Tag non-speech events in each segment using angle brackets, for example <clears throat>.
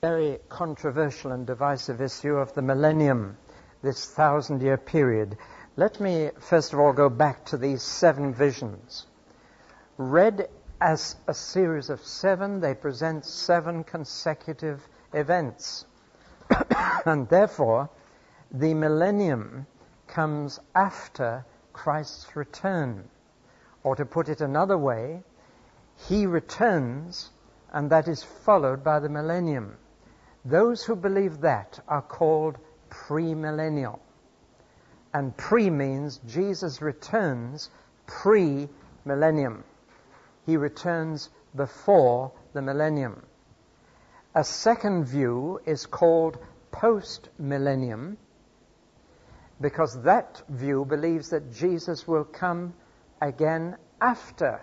very controversial and divisive issue of the millennium, this thousand year period. Let me first of all go back to these seven visions. Read as a series of seven, they present seven consecutive events. <coughs> and therefore, the millennium comes after Christ's return. Or to put it another way, he returns and that is followed by the millennium. Those who believe that are called premillennial. And pre means Jesus returns pre millennium. He returns before the millennium. A second view is called post millennium because that view believes that Jesus will come again after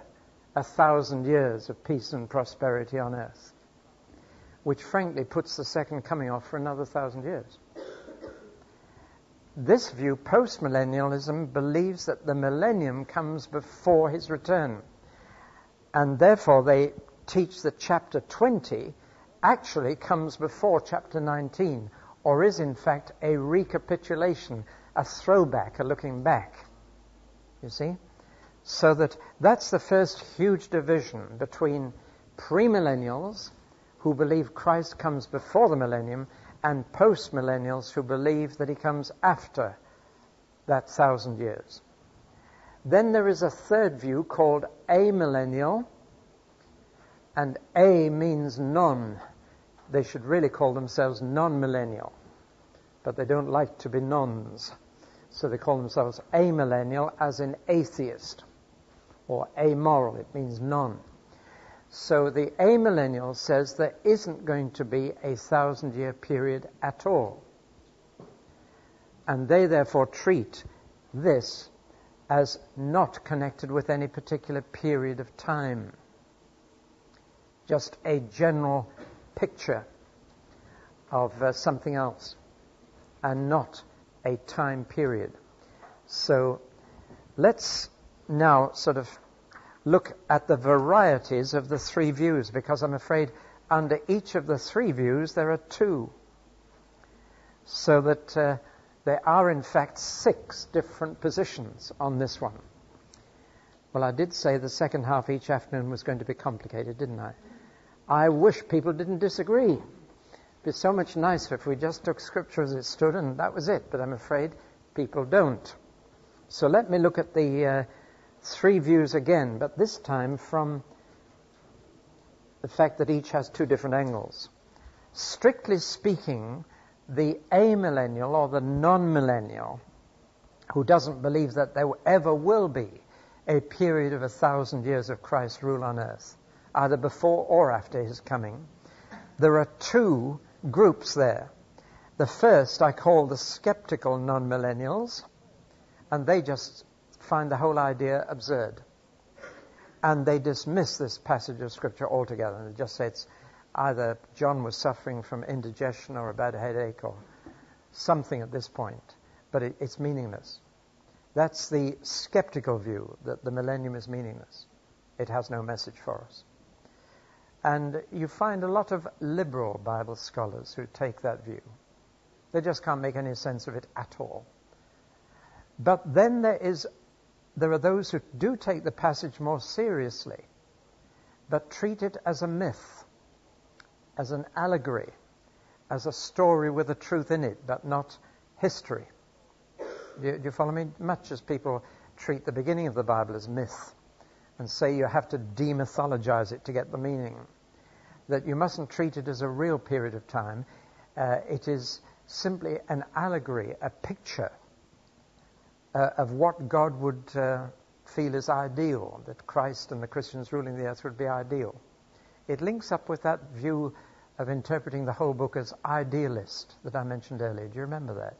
a thousand years of peace and prosperity on earth, which frankly puts the second coming off for another thousand years. This view, postmillennialism, believes that the millennium comes before his return. And therefore, they teach that chapter 20 actually comes before chapter 19, or is in fact a recapitulation, a throwback, a looking back. You see? So that that's the first huge division between premillennials who believe Christ comes before the millennium and postmillennials who believe that he comes after that thousand years. Then there is a third view called amillennial, and A means non. They should really call themselves non millennial, but they don't like to be nons, so they call themselves amillennial, as in atheist or amoral. It means none. So the amillennial says there isn't going to be a thousand year period at all. And they therefore treat this as not connected with any particular period of time. Just a general picture of uh, something else and not a time period. So let's now sort of look at the varieties of the three views because I'm afraid under each of the three views there are two. So that uh, there are in fact six different positions on this one. Well, I did say the second half each afternoon was going to be complicated, didn't I? I wish people didn't disagree. It'd be so much nicer if we just took Scripture as it stood and that was it, but I'm afraid people don't. So let me look at the uh, three views again, but this time from the fact that each has two different angles. Strictly speaking, the amillennial or the non-millennial who doesn't believe that there ever will be a period of a thousand years of Christ's rule on earth, either before or after his coming, there are two groups there. The first I call the skeptical non-millennials, and they just find the whole idea absurd. And they dismiss this passage of Scripture altogether and just say it's either John was suffering from indigestion or a bad headache or something at this point, but it, it's meaningless. That's the skeptical view that the millennium is meaningless. It has no message for us. And you find a lot of liberal Bible scholars who take that view. They just can't make any sense of it at all. But then there is there are those who do take the passage more seriously, but treat it as a myth, as an allegory, as a story with a truth in it, but not history. Do you, do you follow me? Much as people treat the beginning of the Bible as myth and say you have to demythologize it to get the meaning, that you mustn't treat it as a real period of time. Uh, it is simply an allegory, a picture uh, of what God would uh, feel is ideal, that Christ and the Christians ruling the earth would be ideal. It links up with that view of interpreting the whole book as idealist that I mentioned earlier. Do you remember that?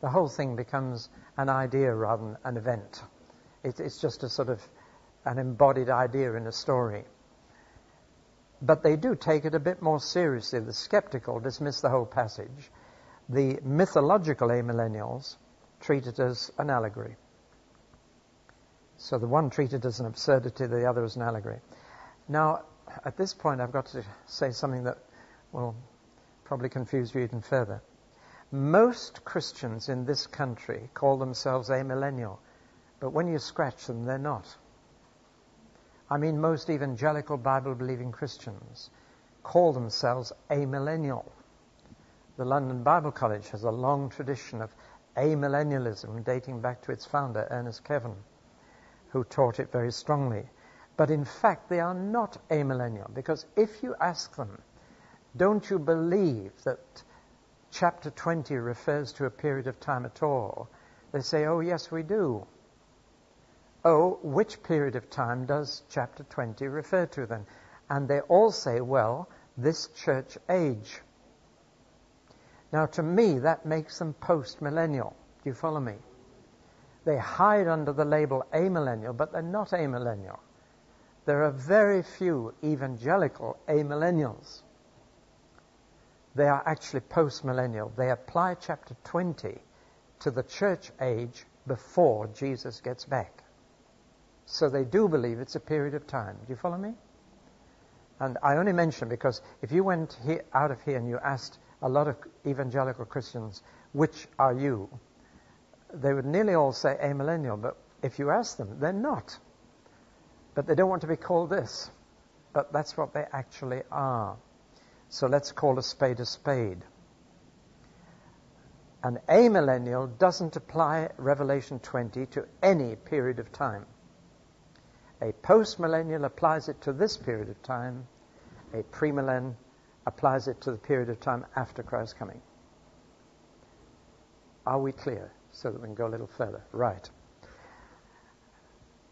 The whole thing becomes an idea rather than an event. It, it's just a sort of an embodied idea in a story. But they do take it a bit more seriously. The skeptical dismiss the whole passage. The mythological amillennials treat it as an allegory. So the one treated as an absurdity, the other as an allegory. Now, at this point, I've got to say something that will probably confuse you even further. Most Christians in this country call themselves amillennial, but when you scratch them, they're not. I mean, most evangelical Bible believing Christians call themselves amillennial. The London Bible College has a long tradition of amillennialism dating back to its founder, Ernest Kevan, who taught it very strongly. But in fact, they are not amillennial because if you ask them, don't you believe that chapter 20 refers to a period of time at all? They say, oh, yes, we do. Oh, which period of time does chapter 20 refer to then? And they all say, well, this church age. Now, to me, that makes them post millennial. Do you follow me? They hide under the label amillennial, but they're not amillennial. There are very few evangelical amillennials. They are actually post millennial. They apply chapter 20 to the church age before Jesus gets back. So they do believe it's a period of time. Do you follow me? And I only mention because if you went out of here and you asked a lot of evangelical Christians, which are you? They would nearly all say amillennial, but if you ask them, they're not. But they don't want to be called this. But that's what they actually are. So let's call a spade a spade. An amillennial doesn't apply Revelation 20 to any period of time. A postmillennial applies it to this period of time. A premillennial applies it to the period of time after Christ's coming. Are we clear? So that we can go a little further. Right.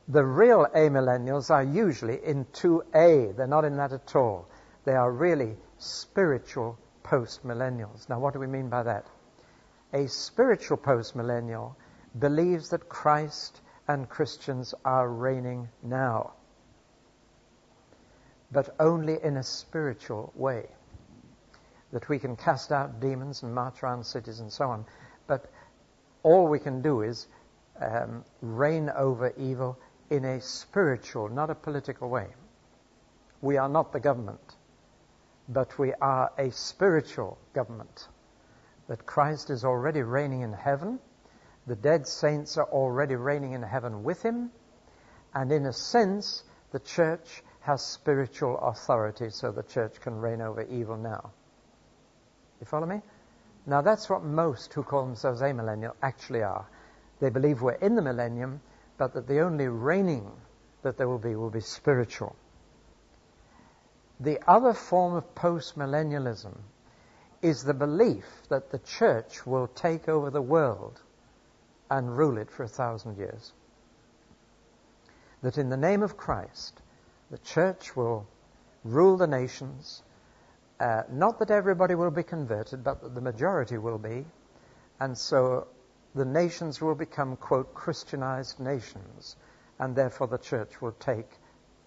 The real amillennials are usually in 2a. They're not in that at all. They are really spiritual postmillennials. Now, what do we mean by that? A spiritual postmillennial believes that Christ and Christians are reigning now, but only in a spiritual way. That we can cast out demons and march around cities and so on, but all we can do is um, reign over evil in a spiritual, not a political way. We are not the government, but we are a spiritual government. That Christ is already reigning in heaven the dead saints are already reigning in heaven with him. And in a sense, the church has spiritual authority, so the church can reign over evil now. You follow me? Now, that's what most who call themselves amillennial actually are. They believe we're in the millennium, but that the only reigning that there will be will be spiritual. The other form of postmillennialism is the belief that the church will take over the world and rule it for a thousand years. That in the name of Christ, the church will rule the nations. Uh, not that everybody will be converted, but that the majority will be. And so the nations will become, quote, Christianized nations. And therefore the church will take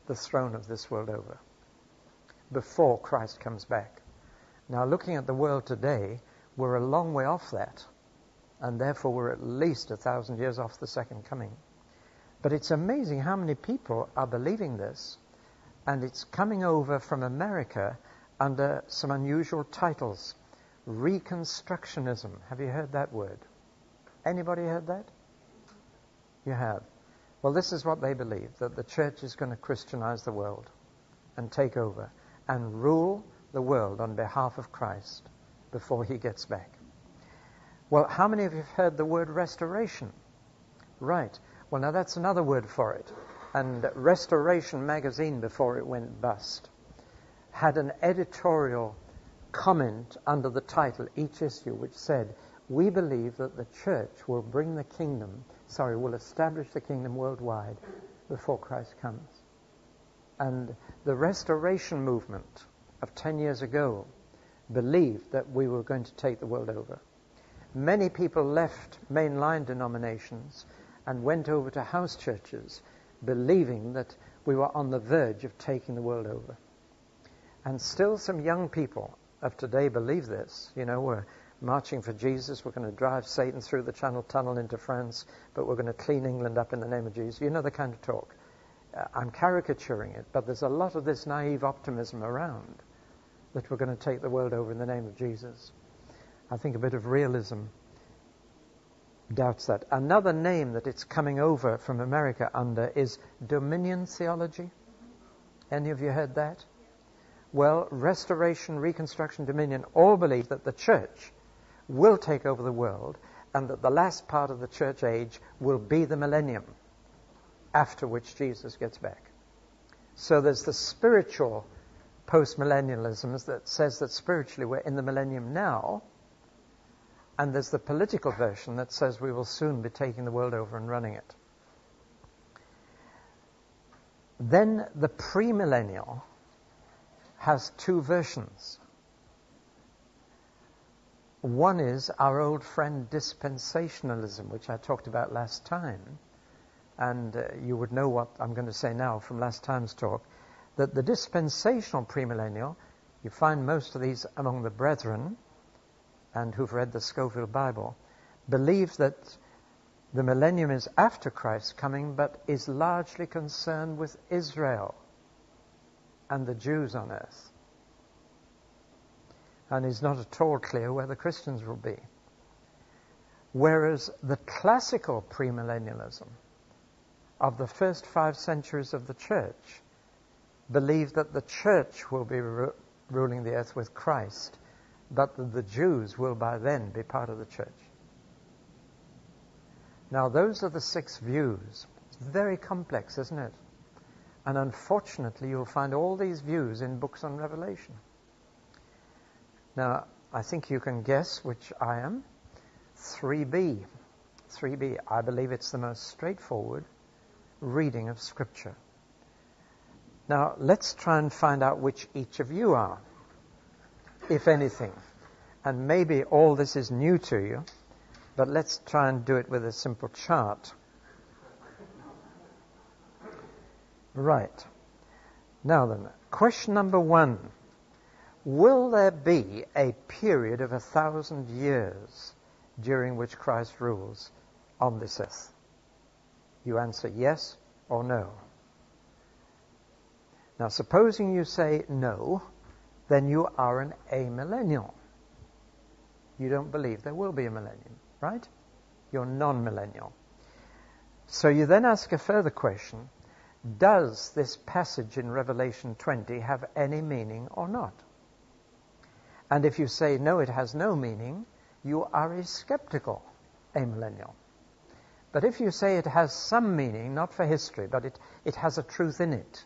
the throne of this world over before Christ comes back. Now, looking at the world today, we're a long way off that and therefore we're at least a thousand years off the second coming. But it's amazing how many people are believing this, and it's coming over from America under some unusual titles. Reconstructionism. Have you heard that word? Anybody heard that? You have. Well, this is what they believe that the church is going to Christianize the world and take over and rule the world on behalf of Christ before he gets back. Well, how many of you have heard the word restoration? Right. Well, now that's another word for it. And Restoration magazine, before it went bust, had an editorial comment under the title, each issue, which said, We believe that the church will bring the kingdom, sorry, will establish the kingdom worldwide before Christ comes. And the restoration movement of 10 years ago believed that we were going to take the world over many people left mainline denominations and went over to house churches, believing that we were on the verge of taking the world over. And still, some young people of today believe this. You know, we're marching for Jesus, we're going to drive Satan through the Channel Tunnel into France, but we're going to clean England up in the name of Jesus. You know the kind of talk. Uh, I'm caricaturing it, but there's a lot of this naive optimism around that we're going to take the world over in the name of Jesus. I think a bit of realism doubts that. Another name that it's coming over from America under is dominion theology. Any of you heard that? Well, restoration, reconstruction, dominion all believe that the church will take over the world and that the last part of the church age will be the millennium, after which Jesus gets back. So there's the spiritual postmillennialism that says that spiritually we're in the millennium now, and there's the political version that says we will soon be taking the world over and running it. Then the premillennial has two versions. One is our old friend dispensationalism, which I talked about last time. And uh, you would know what I'm going to say now from last time's talk. That the dispensational premillennial, you find most of these among the brethren and who've read the Scofield Bible, believes that the millennium is after Christ's coming, but is largely concerned with Israel and the Jews on earth. And it's not at all clear where the Christians will be. Whereas the classical premillennialism of the first five centuries of the church believed that the church will be ru- ruling the earth with Christ, but that the Jews will by then be part of the church. Now, those are the six views. It's very complex, isn't it? And unfortunately, you'll find all these views in books on Revelation. Now, I think you can guess which I am. 3b. 3b. I believe it's the most straightforward reading of Scripture. Now, let's try and find out which each of you are, if anything. And maybe all this is new to you. But let's try and do it with a simple chart. Right. Now then, question number one. Will there be a period of a thousand years during which Christ rules on this earth? You answer yes or no. Now, supposing you say no, then you are an amillennial. You don't believe there will be a millennium right? You're non millennial. So you then ask a further question Does this passage in Revelation 20 have any meaning or not? And if you say no, it has no meaning, you are a skeptical a amillennial. But if you say it has some meaning, not for history, but it, it has a truth in it,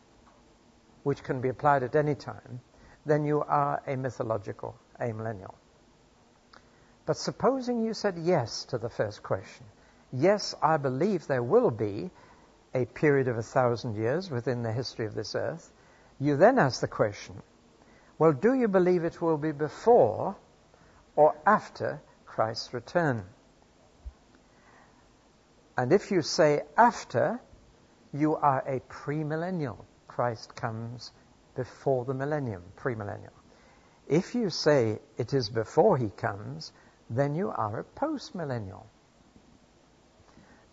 which can be applied at any time, then you are a mythological a amillennial. But supposing you said yes to the first question, yes, I believe there will be a period of a thousand years within the history of this earth, you then ask the question, well, do you believe it will be before or after Christ's return? And if you say after, you are a premillennial. Christ comes before the millennium, premillennial. If you say it is before he comes, then you are a postmillennial.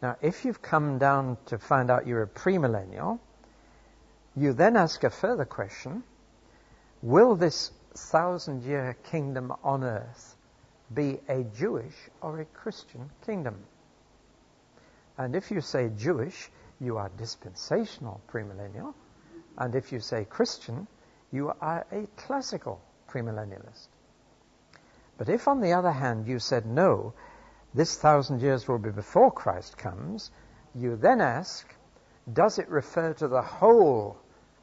Now, if you've come down to find out you're a premillennial, you then ask a further question Will this thousand year kingdom on earth be a Jewish or a Christian kingdom? And if you say Jewish, you are dispensational premillennial. And if you say Christian, you are a classical premillennialist. But if, on the other hand, you said, no, this thousand years will be before Christ comes, you then ask, does it refer to the whole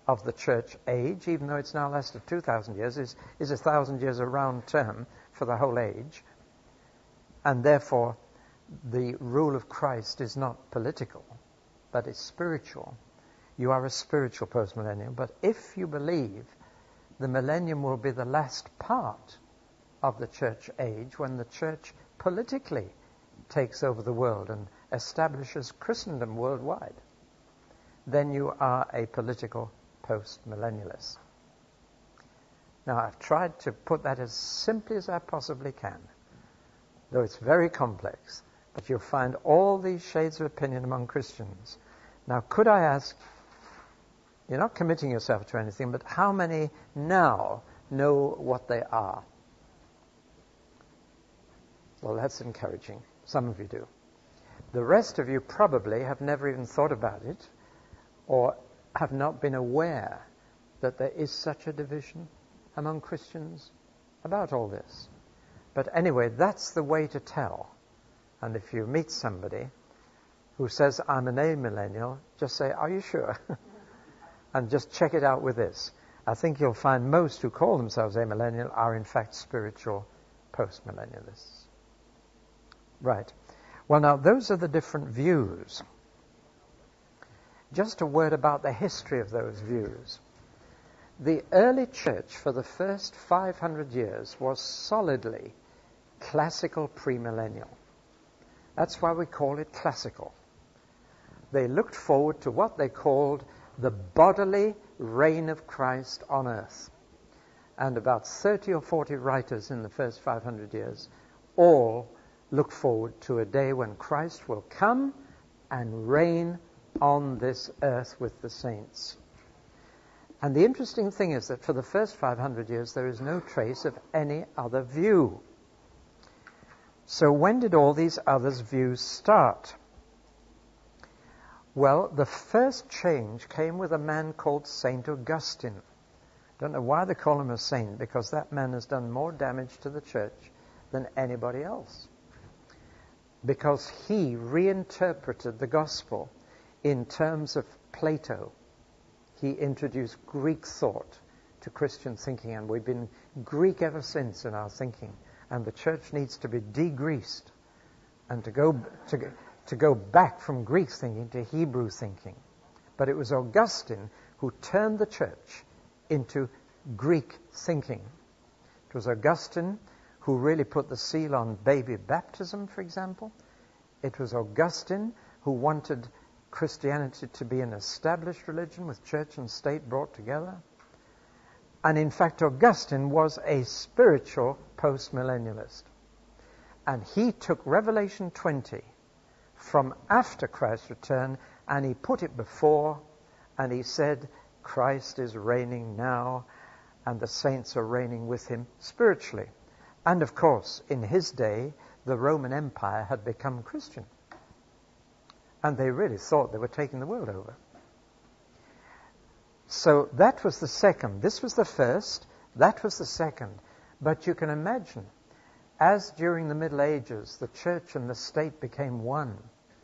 of the church age, even though it's now lasted 2,000 years? Is, is a thousand years a round term for the whole age? And therefore, the rule of Christ is not political, but it's spiritual. You are a spiritual postmillennial. But if you believe the millennium will be the last part of the church age when the church politically takes over the world and establishes Christendom worldwide, then you are a political post-millennialist. Now, I've tried to put that as simply as I possibly can, though it's very complex, but you'll find all these shades of opinion among Christians. Now, could I ask, you're not committing yourself to anything, but how many now know what they are. Well, that's encouraging. Some of you do. The rest of you probably have never even thought about it or have not been aware that there is such a division among Christians about all this. But anyway, that's the way to tell. And if you meet somebody who says, I'm an amillennial, just say, Are you sure? <laughs> and just check it out with this. I think you'll find most who call themselves amillennial are in fact spiritual postmillennialists. Right. Well, now, those are the different views. Just a word about the history of those views. The early church, for the first 500 years, was solidly classical premillennial. That's why we call it classical. They looked forward to what they called the bodily reign of Christ on earth. And about 30 or 40 writers in the first 500 years all look forward to a day when Christ will come and reign on this earth with the saints. And the interesting thing is that for the first 500 years, there is no trace of any other view. So, when did all these other views start? Well, the first change came with a man called St. Augustine. Don't know why they call him a saint, because that man has done more damage to the church than anybody else because he reinterpreted the gospel in terms of Plato. He introduced Greek thought to Christian thinking, and we've been Greek ever since in our thinking. And the church needs to be degreased and to go, to, to go back from Greek thinking to Hebrew thinking. But it was Augustine who turned the church into Greek thinking. It was Augustine who really put the seal on baby baptism, for example. It was Augustine who wanted Christianity to be an established religion with church and state brought together. And in fact, Augustine was a spiritual postmillennialist. And he took Revelation 20 from after Christ's return and he put it before and he said, Christ is reigning now and the saints are reigning with him spiritually. And of course, in his day, the Roman Empire had become Christian. And they really thought they were taking the world over. So that was the second. This was the first. That was the second. But you can imagine, as during the Middle Ages the church and the state became one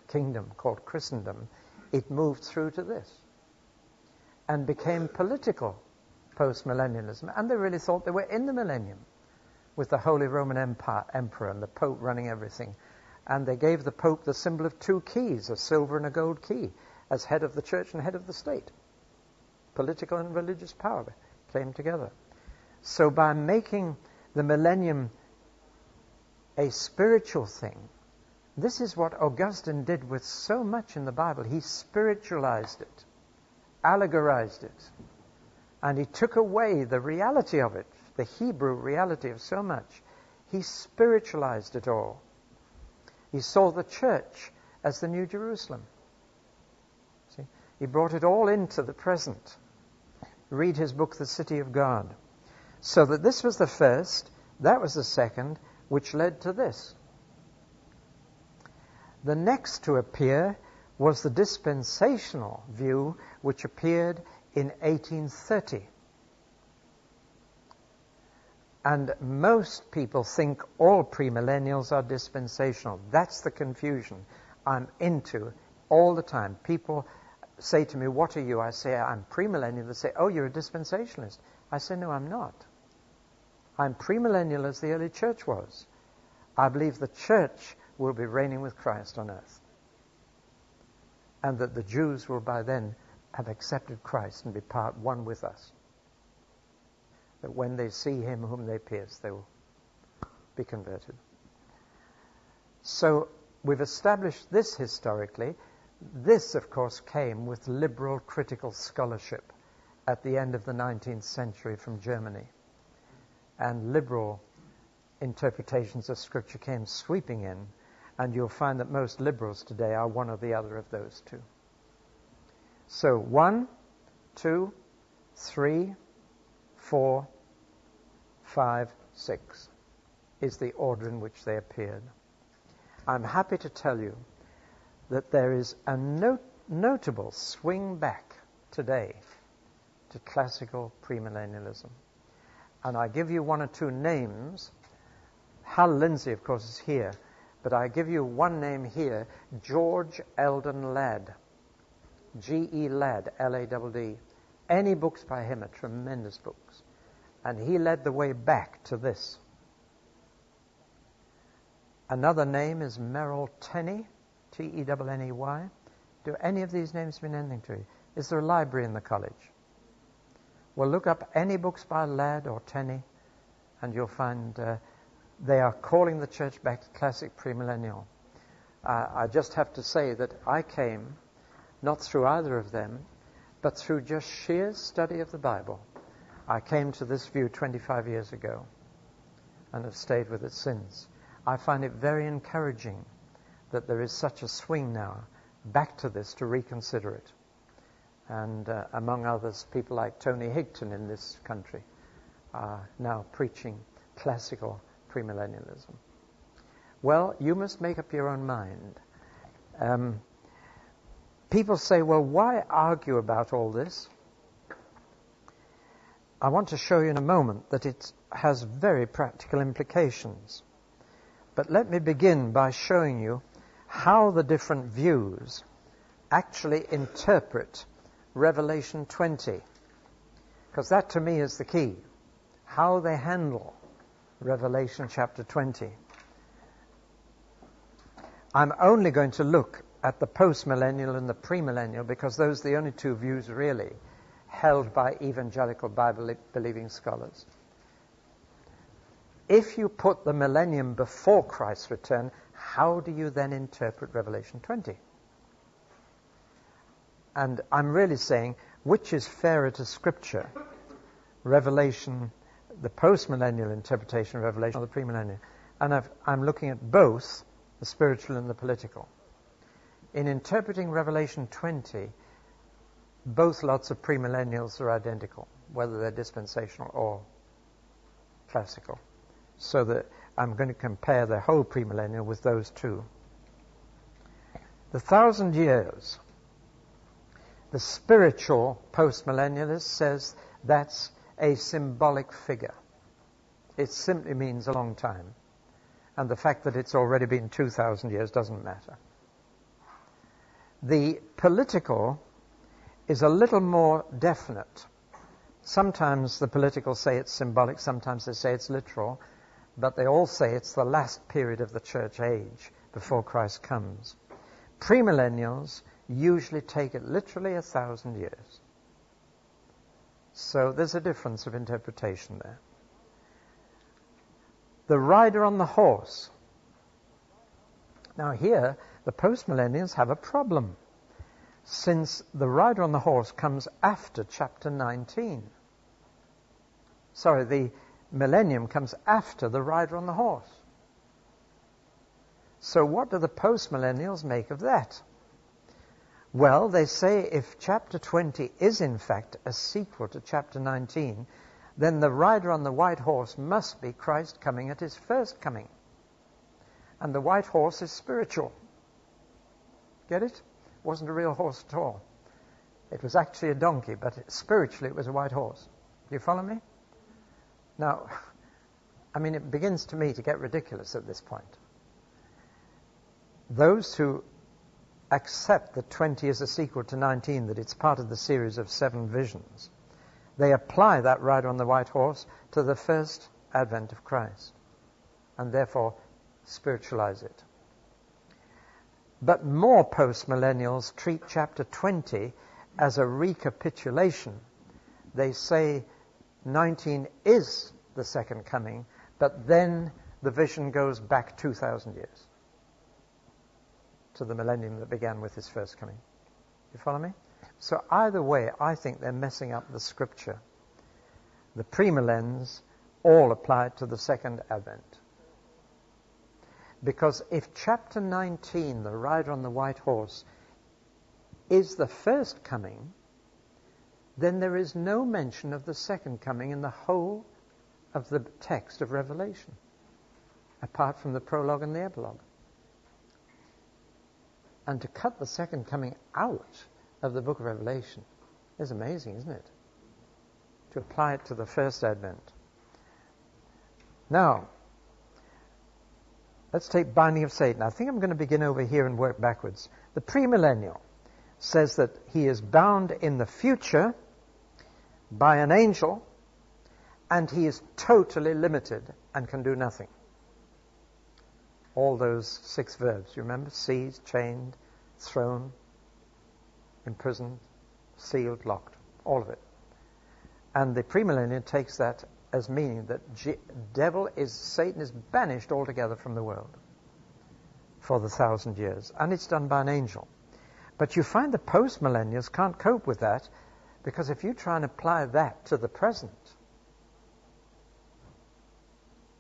kingdom called Christendom, it moved through to this and became political post-millennialism. And they really thought they were in the millennium with the Holy Roman Empire, Emperor and the Pope running everything. And they gave the Pope the symbol of two keys, a silver and a gold key, as head of the church and head of the state. Political and religious power came together. So by making the millennium a spiritual thing, this is what Augustine did with so much in the Bible. He spiritualized it, allegorized it, and he took away the reality of it the Hebrew reality of so much, he spiritualized it all. He saw the church as the New Jerusalem. See? He brought it all into the present. Read his book, The City of God. So that this was the first, that was the second, which led to this. The next to appear was the dispensational view, which appeared in 1830. And most people think all premillennials are dispensational. That's the confusion I'm into all the time. People say to me, What are you? I say, I'm premillennial. They say, Oh, you're a dispensationalist. I say, No, I'm not. I'm premillennial as the early church was. I believe the church will be reigning with Christ on earth. And that the Jews will by then have accepted Christ and be part one with us that when they see him whom they pierce, they will be converted. So we've established this historically. This, of course, came with liberal critical scholarship at the end of the 19th century from Germany. And liberal interpretations of Scripture came sweeping in, and you'll find that most liberals today are one or the other of those two. So, one, two, three, four, 5, 6 is the order in which they appeared. I'm happy to tell you that there is a notable swing back today to classical premillennialism. And I give you one or two names. Hal Lindsey, of course, is here, but I give you one name here George Eldon Ladd. G. E. Ladd, L A D D. Any books by him are tremendous books. And he led the way back to this. Another name is Merrill Tenney, T E N N E Y. Do any of these names mean anything to you? Is there a library in the college? Well, look up any books by Ladd or Tenney, and you'll find uh, they are calling the church back to classic premillennial. Uh, I just have to say that I came not through either of them, but through just sheer study of the Bible. I came to this view 25 years ago and have stayed with it since. I find it very encouraging that there is such a swing now back to this to reconsider it. And uh, among others, people like Tony Higton in this country are now preaching classical premillennialism. Well, you must make up your own mind. Um, people say, well, why argue about all this? I want to show you in a moment that it has very practical implications. But let me begin by showing you how the different views actually interpret Revelation 20. Because that to me is the key. How they handle Revelation chapter 20. I'm only going to look at the postmillennial and the premillennial because those are the only two views really held by evangelical Bible believing scholars. If you put the millennium before Christ's return, how do you then interpret Revelation 20? And I'm really saying, which is fairer to Scripture? Revelation, the postmillennial interpretation of Revelation, or the premillennial? And i am looking at both, the spiritual and the political. In interpreting Revelation 20, both lots of premillennials are identical, whether they're dispensational or classical. So that I'm going to compare the whole premillennial with those two. The thousand years, the spiritual postmillennialist says that's a symbolic figure. It simply means a long time. And the fact that it's already been 2,000 years doesn't matter. The political is a little more definite. Sometimes the political say it's symbolic, sometimes they say it's literal, but they all say it's the last period of the church age before Christ comes. Premillennials usually take it literally a thousand years. So there's a difference of interpretation there. The rider on the horse. Now here, the postmillennials have a problem since the rider on the horse comes after chapter 19. Sorry, the millennium comes after the rider on the horse. So, what do the postmillennials make of that? Well, they say if chapter 20 is in fact a sequel to chapter 19, then the rider on the white horse must be Christ coming at his first coming. And the white horse is spiritual. Get it? Wasn't a real horse at all. It was actually a donkey, but spiritually it was a white horse. Do you follow me? Now, <laughs> I mean, it begins to me to get ridiculous at this point. Those who accept that 20 is a sequel to 19, that it's part of the series of seven visions, they apply that rider on the white horse to the first advent of Christ, and therefore spiritualize it. But more postmillennials treat chapter 20 as a recapitulation. They say 19 is the second coming, but then the vision goes back 2,000 years to the millennium that began with his first coming. You follow me? So either way, I think they're messing up the scripture. The premillens all apply to the second advent. Because if chapter 19, the rider on the white horse, is the first coming, then there is no mention of the second coming in the whole of the text of Revelation, apart from the prologue and the epilogue. And to cut the second coming out of the book of Revelation is amazing, isn't it? To apply it to the first advent. Now, let's take binding of Satan. I think I'm going to begin over here and work backwards. The premillennial says that he is bound in the future by an angel and he is totally limited and can do nothing. All those six verbs, you remember? Seized, chained, thrown, imprisoned, sealed, locked, all of it. And the premillennial takes that as meaning that G- devil is Satan is banished altogether from the world for the thousand years, and it's done by an angel. But you find the post-millennials can't cope with that because if you try and apply that to the present,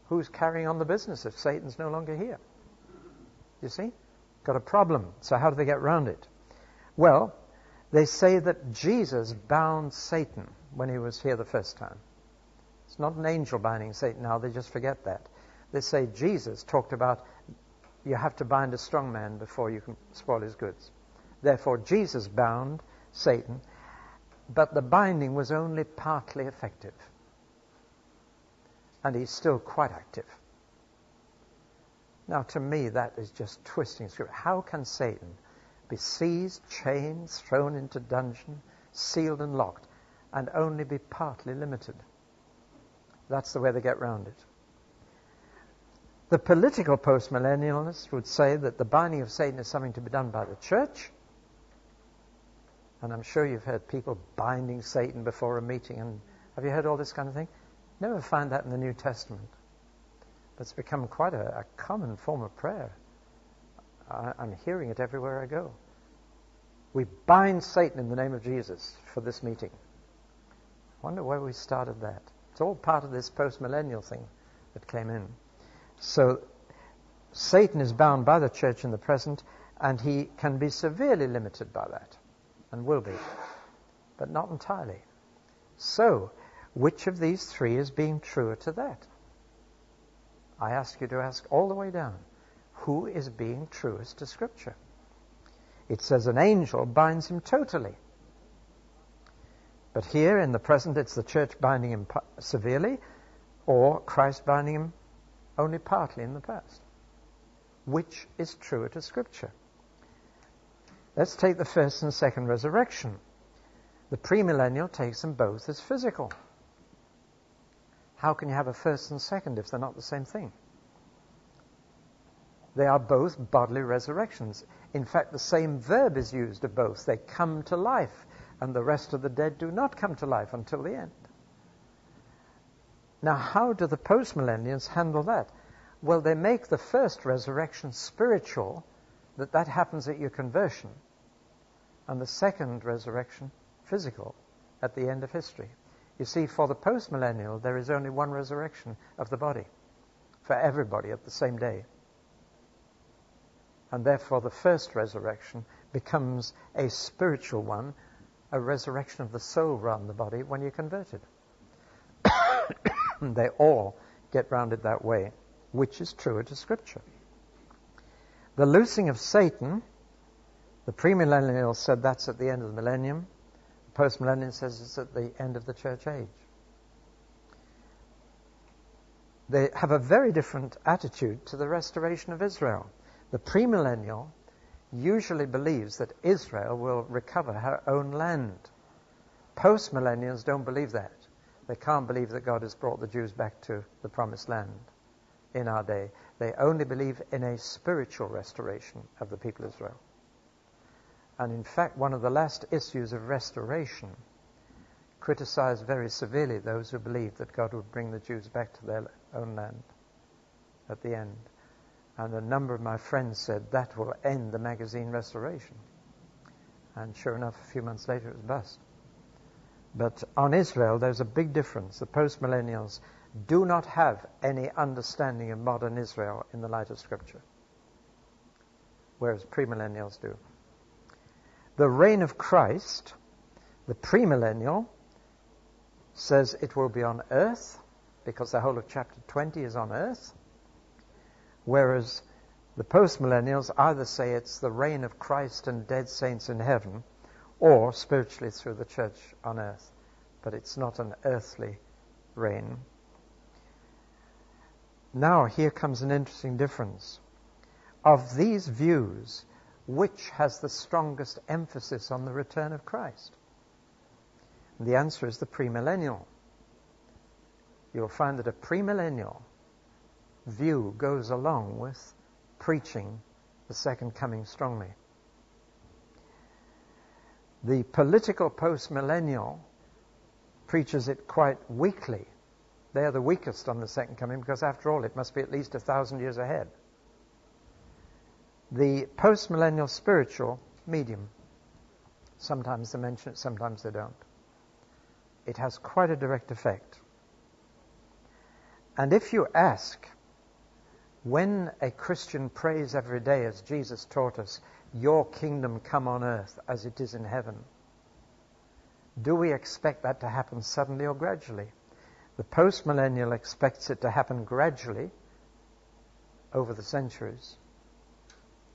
who's carrying on the business if Satan's no longer here? You see? Got a problem. So how do they get around it? Well, they say that Jesus bound Satan when he was here the first time. It's not an angel binding Satan now, they just forget that. They say Jesus talked about you have to bind a strong man before you can spoil his goods. Therefore, Jesus bound Satan, but the binding was only partly effective. And he's still quite active. Now, to me, that is just twisting scripture. How can Satan be seized, chained, thrown into dungeon, sealed and locked, and only be partly limited? That's the way they get round it. The political postmillennialists would say that the binding of Satan is something to be done by the church, and I'm sure you've heard people binding Satan before a meeting. And have you heard all this kind of thing? Never find that in the New Testament. But it's become quite a, a common form of prayer. I, I'm hearing it everywhere I go. We bind Satan in the name of Jesus for this meeting. I wonder where we started that. It's all part of this post-millennial thing that came in. So Satan is bound by the church in the present, and he can be severely limited by that and will be, but not entirely. So, which of these three is being truer to that? I ask you to ask all the way down. Who is being truest to Scripture? It says an angel binds him totally. But here in the present, it's the church binding him severely, or Christ binding him only partly in the past. Which is truer to Scripture? Let's take the first and second resurrection. The premillennial takes them both as physical. How can you have a first and second if they're not the same thing? They are both bodily resurrections. In fact, the same verb is used of both. They come to life, and the rest of the dead do not come to life until the end. Now, how do the postmillennials handle that? Well, they make the first resurrection spiritual that that happens at your conversion, and the second resurrection physical at the end of history. You see, for the postmillennial, there is only one resurrection of the body for everybody at the same day. And therefore, the first resurrection becomes a spiritual one, a resurrection of the soul than the body when you're converted. <coughs> they all get round it that way, which is truer to Scripture. The loosing of Satan, the premillennial said that's at the end of the millennium. The postmillennial says it's at the end of the church age. They have a very different attitude to the restoration of Israel. The premillennial usually believes that Israel will recover her own land. Postmillennials don't believe that. They can't believe that God has brought the Jews back to the promised land in our day. They only believe in a spiritual restoration of the people of Israel. And in fact, one of the last issues of restoration criticized very severely those who believed that God would bring the Jews back to their own land at the end. And a number of my friends said that will end the magazine restoration. And sure enough, a few months later it was bust. But on Israel, there's a big difference. The postmillennials do not have any understanding of modern Israel in the light of Scripture, whereas premillennials do. The reign of Christ, the premillennial, says it will be on earth because the whole of chapter 20 is on earth, whereas the postmillennials either say it's the reign of Christ and dead saints in heaven, or spiritually through the church on earth. But it's not an earthly reign. Now, here comes an interesting difference. Of these views, which has the strongest emphasis on the return of Christ? The answer is the premillennial. You'll find that a premillennial view goes along with preaching the second coming strongly. The political postmillennial preaches it quite weakly. They are the weakest on the second coming because, after all, it must be at least a thousand years ahead. The postmillennial spiritual, medium. Sometimes they mention it, sometimes they don't. It has quite a direct effect. And if you ask, when a Christian prays every day, as Jesus taught us, Your kingdom come on earth as it is in heaven, do we expect that to happen suddenly or gradually? The postmillennial expects it to happen gradually over the centuries.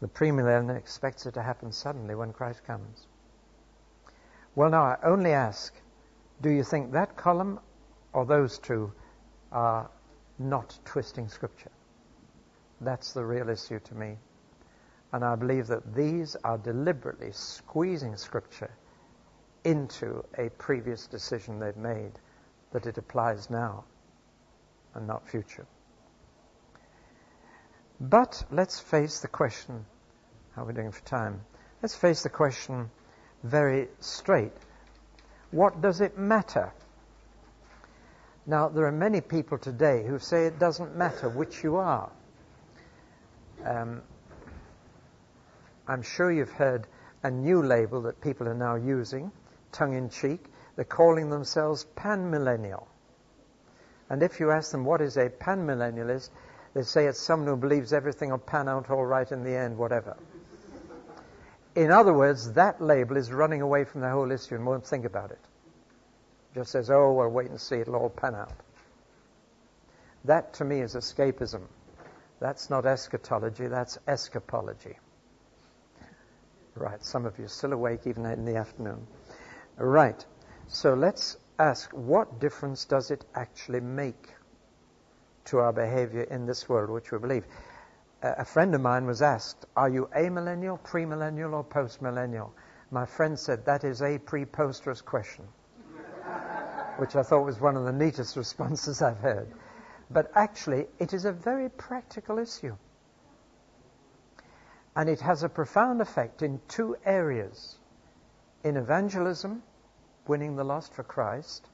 The premillennial expects it to happen suddenly when Christ comes. Well, now I only ask, do you think that column or those two are not twisting Scripture? That's the real issue to me. And I believe that these are deliberately squeezing Scripture into a previous decision they've made that it applies now and not future. But let's face the question how are we doing for time? Let's face the question very straight. What does it matter? Now, there are many people today who say it doesn't matter which you are. Um, I'm sure you've heard a new label that people are now using, tongue in cheek. They're calling themselves panmillennial. And if you ask them what is a panmillennialist, they say it's someone who believes everything will pan out all right in the end, whatever. In other words, that label is running away from the whole issue and won't think about it. Just says, oh, we'll wait and see, it'll all pan out. That to me is escapism. That's not eschatology, that's escapology. Right, some of you are still awake even in the afternoon. Right, so let's ask what difference does it actually make to our behavior in this world which we believe? a friend of mine was asked, Are you amillennial, premillennial, or postmillennial? My friend said, That is a preposterous question, <laughs> which I thought was one of the neatest responses I've heard. But actually, it is a very practical issue. And it has a profound effect in two areas in evangelism, winning the lost for Christ,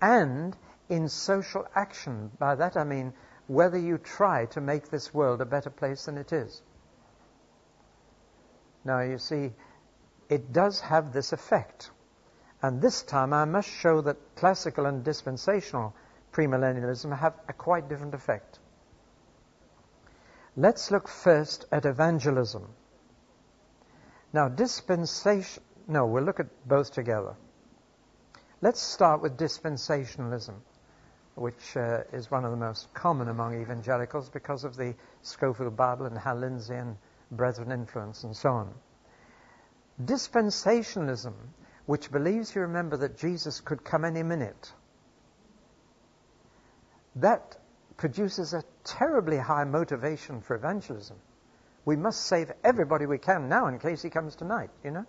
and in social action. By that I mean whether you try to make this world a better place than it is. Now, you see, it does have this effect. And this time I must show that classical and dispensational premillennialism have a quite different effect. Let's look first at evangelism. Now, dispensation, no, we'll look at both together. Let's start with dispensationalism which uh, is one of the most common among evangelicals because of the Scofield Bible and Hal Lindsey and Brethren influence and so on. Dispensationalism, which believes you remember that Jesus could come any minute, that produces a terribly high motivation for evangelism. We must save everybody we can now in case he comes tonight, you know?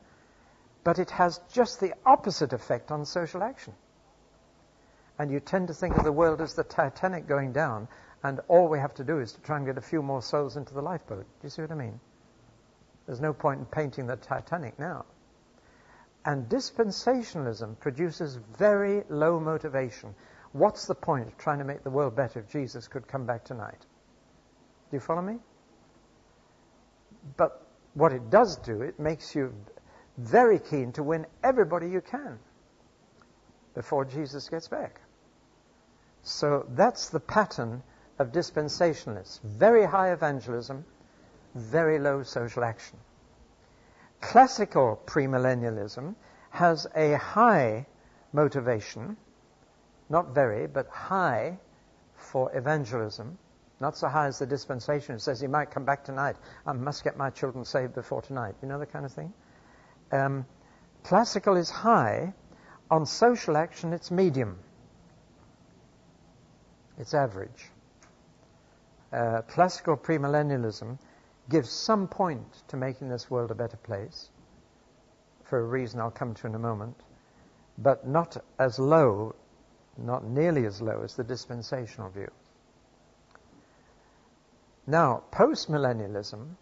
But it has just the opposite effect on social action and you tend to think of the world as the Titanic going down, and all we have to do is to try and get a few more souls into the lifeboat. Do you see what I mean? There's no point in painting the Titanic now. And dispensationalism produces very low motivation. What's the point of trying to make the world better if Jesus could come back tonight? Do you follow me? But what it does do, it makes you very keen to win everybody you can before Jesus gets back. So that's the pattern of dispensationalists. Very high evangelism, very low social action. Classical premillennialism has a high motivation not very, but high for evangelism. Not so high as the dispensation who says he might come back tonight. I must get my children saved before tonight. You know the kind of thing? Um, classical is high. On social action, it's medium. It's average. Uh, classical premillennialism gives some point to making this world a better place, for a reason I'll come to in a moment, but not as low, not nearly as low as the dispensational view. Now, postmillennialism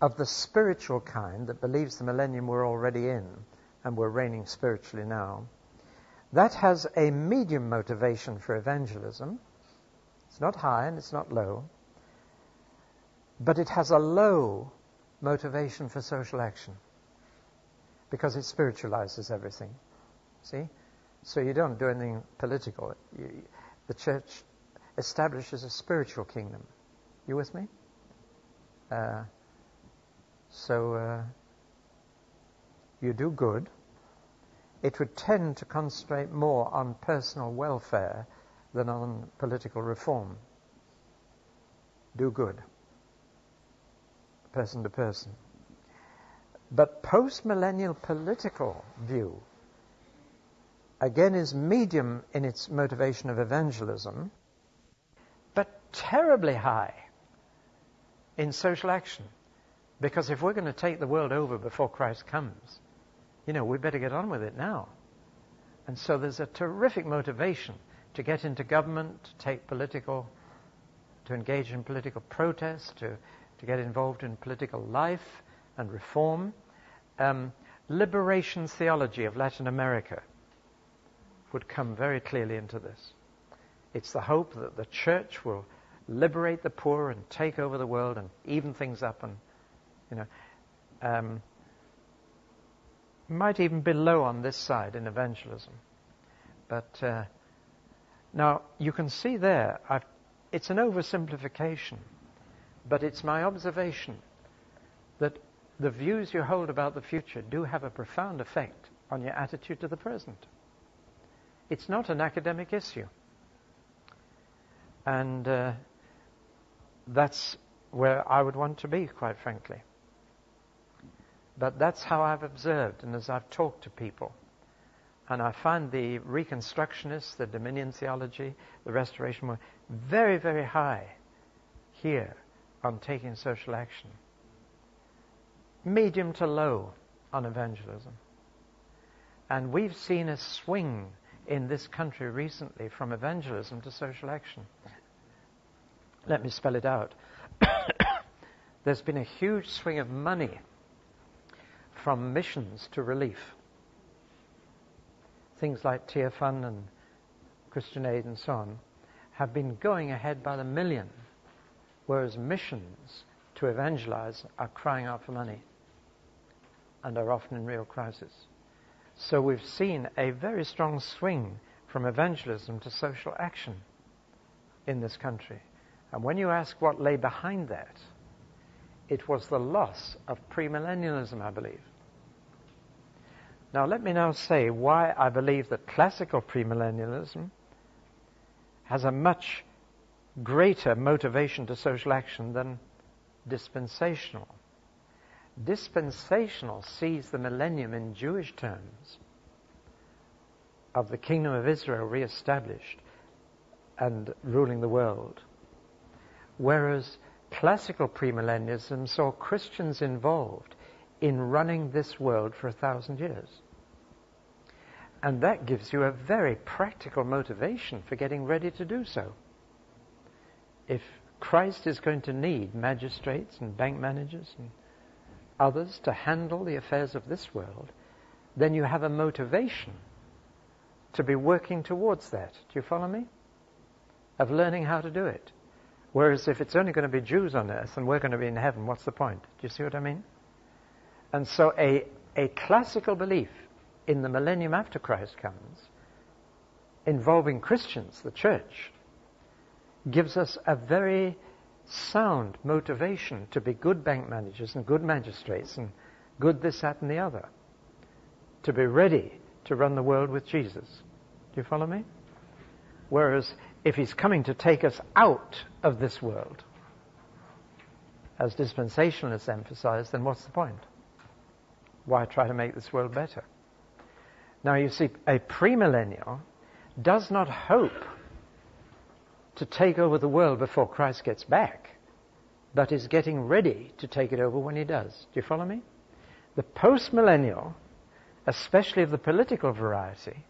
of the spiritual kind that believes the millennium we're already in and we're reigning spiritually now, that has a medium motivation for evangelism. It's not high and it's not low, but it has a low motivation for social action because it spiritualizes everything. See? So you don't do anything political. You, the church establishes a spiritual kingdom. You with me? Uh, so uh, you do good. It would tend to concentrate more on personal welfare than on political reform. Do good, person to person. But post-millennial political view, again, is medium in its motivation of evangelism, but terribly high in social action. Because if we're going to take the world over before Christ comes, you know, we better get on with it now. And so there's a terrific motivation to get into government, to take political, to engage in political protest, to, to get involved in political life and reform. Um, liberation theology of Latin America would come very clearly into this. It's the hope that the church will liberate the poor and take over the world and even things up and, you know, um, might even be low on this side in evangelism. But uh, now you can see there, I've, it's an oversimplification, but it's my observation that the views you hold about the future do have a profound effect on your attitude to the present. It's not an academic issue. And uh, that's where I would want to be, quite frankly. But that's how I've observed and as I've talked to people. And I find the Reconstructionists, the Dominion theology, the Restoration were very, very high here on taking social action. Medium to low on evangelism. And we've seen a swing in this country recently from evangelism to social action. Let me spell it out. <coughs> There's been a huge swing of money from missions to relief. Things like Tearfund and Christian Aid and so on have been going ahead by the million, whereas missions to evangelize are crying out for money and are often in real crisis. So we've seen a very strong swing from evangelism to social action in this country. And when you ask what lay behind that, it was the loss of premillennialism, I believe. Now, let me now say why I believe that classical premillennialism has a much greater motivation to social action than dispensational. Dispensational sees the millennium in Jewish terms of the kingdom of Israel re-established and ruling the world whereas classical premillennialism saw Christians involved in running this world for a thousand years. And that gives you a very practical motivation for getting ready to do so. If Christ is going to need magistrates and bank managers and others to handle the affairs of this world, then you have a motivation to be working towards that. Do you follow me? Of learning how to do it. Whereas if it's only going to be Jews on earth and we're going to be in heaven, what's the point? Do you see what I mean? And so a, a classical belief in the millennium after Christ comes, involving Christians, the church, gives us a very sound motivation to be good bank managers and good magistrates and good this, that, and the other. To be ready to run the world with Jesus. Do you follow me? Whereas if he's coming to take us out of this world, as dispensationalists emphasize, then what's the point? Why try to make this world better? Now you see, a premillennial does not hope to take over the world before Christ gets back, but is getting ready to take it over when he does. Do you follow me? The postmillennial, especially of the political variety,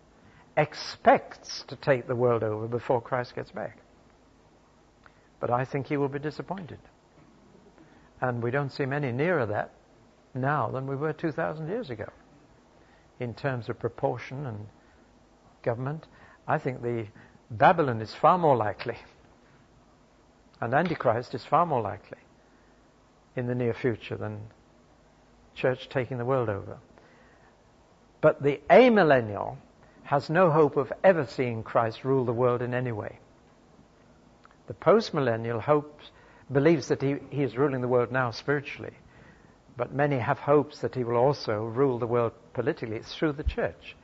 expects to take the world over before Christ gets back. But I think he will be disappointed. And we don't seem any nearer that now than we were 2,000 years ago in terms of proportion and government. I think the Babylon is far more likely, and Antichrist is far more likely in the near future than church taking the world over. But the amillennial has no hope of ever seeing Christ rule the world in any way. The postmillennial hopes, believes that he, he is ruling the world now spiritually, but many have hopes that he will also rule the world politically through the church,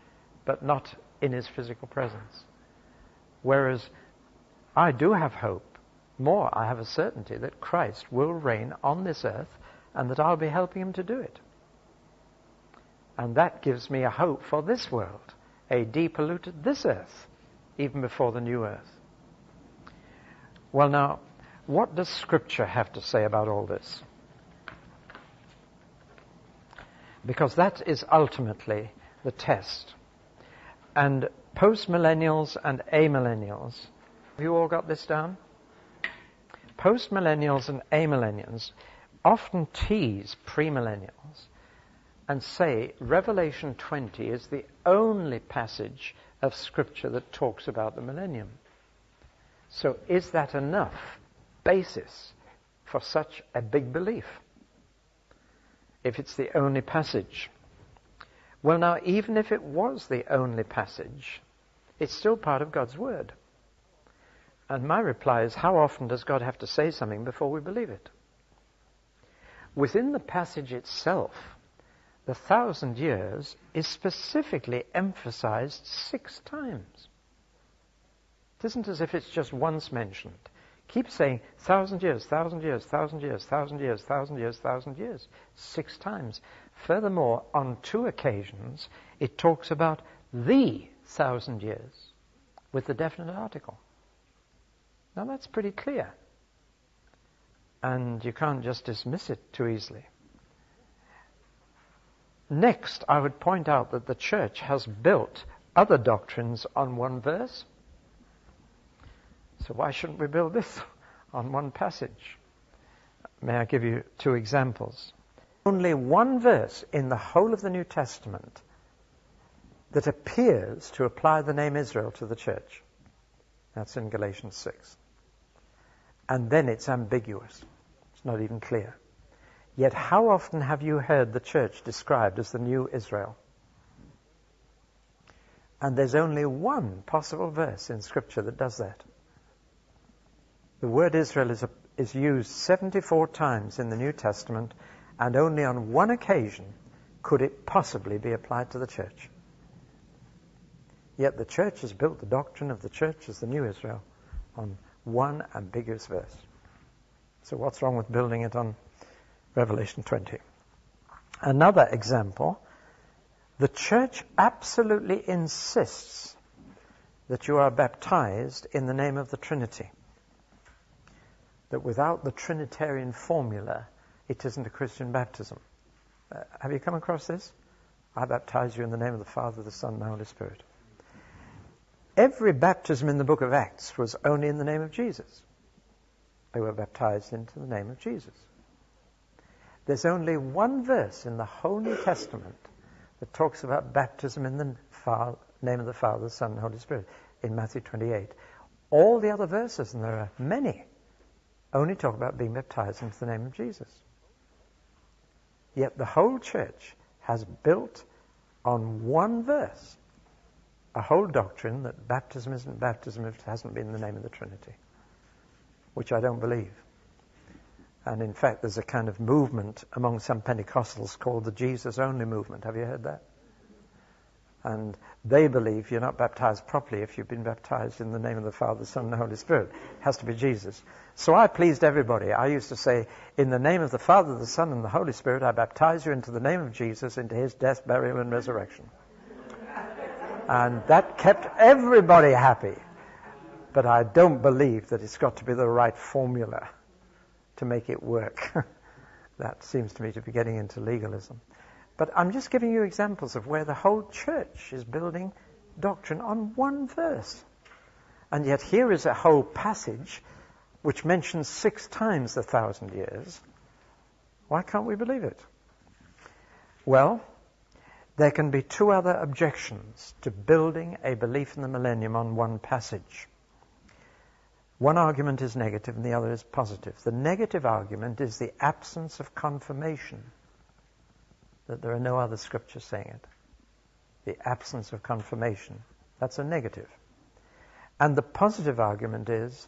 but not in his physical presence. Whereas I do have hope. More, I have a certainty that Christ will reign on this earth and that I'll be helping him to do it. And that gives me a hope for this world, a depolluted this earth, even before the new earth. Well, now, what does Scripture have to say about all this? Because that is ultimately the test. And postmillennials and amillennials, have you all got this down? Postmillennials and amillennials often tease premillennials and say Revelation 20 is the only passage of Scripture that talks about the millennium. So is that enough basis for such a big belief? If it's the only passage. Well, now, even if it was the only passage, it's still part of God's Word. And my reply is how often does God have to say something before we believe it? Within the passage itself, the thousand years is specifically emphasized six times. It isn't as if it's just once mentioned. Keep saying thousand years, thousand years, thousand years, thousand years, thousand years, thousand years, six times. Furthermore, on two occasions, it talks about the thousand years with the definite article. Now that's pretty clear. And you can't just dismiss it too easily. Next, I would point out that the church has built other doctrines on one verse. So why shouldn't we build this <laughs> on one passage? May I give you two examples? Only one verse in the whole of the New Testament that appears to apply the name Israel to the church. That's in Galatians 6. And then it's ambiguous. It's not even clear. Yet how often have you heard the church described as the new Israel? And there's only one possible verse in Scripture that does that. The word Israel is, a, is used 74 times in the New Testament, and only on one occasion could it possibly be applied to the church. Yet the church has built the doctrine of the church as the new Israel on one ambiguous verse. So what's wrong with building it on Revelation 20. Another example, the church absolutely insists that you are baptized in the name of the Trinity. That without the Trinitarian formula, it isn't a Christian baptism. Uh, have you come across this? I baptize you in the name of the Father, the Son, and the Holy Spirit. Every baptism in the book of Acts was only in the name of Jesus. They were baptized into the name of Jesus. There's only one verse in the whole New Testament that talks about baptism in the name of the Father, Son, and Holy Spirit in Matthew 28. All the other verses, and there are many, only talk about being baptized into the name of Jesus. Yet the whole church has built on one verse a whole doctrine that baptism isn't baptism if it hasn't been the name of the Trinity, which I don't believe. And in fact, there's a kind of movement among some Pentecostals called the Jesus only movement. Have you heard that? And they believe you're not baptized properly if you've been baptized in the name of the Father, the Son, and the Holy Spirit. It has to be Jesus. So I pleased everybody. I used to say, in the name of the Father, the Son, and the Holy Spirit, I baptize you into the name of Jesus, into his death, burial, and resurrection. And that kept everybody happy. But I don't believe that it's got to be the right formula to make it work. <laughs> that seems to me to be getting into legalism. But I'm just giving you examples of where the whole church is building doctrine on one verse. And yet here is a whole passage which mentions six times the thousand years. Why can't we believe it? Well, there can be two other objections to building a belief in the millennium on one passage. One argument is negative and the other is positive. The negative argument is the absence of confirmation that there are no other scriptures saying it. The absence of confirmation. That's a negative. And the positive argument is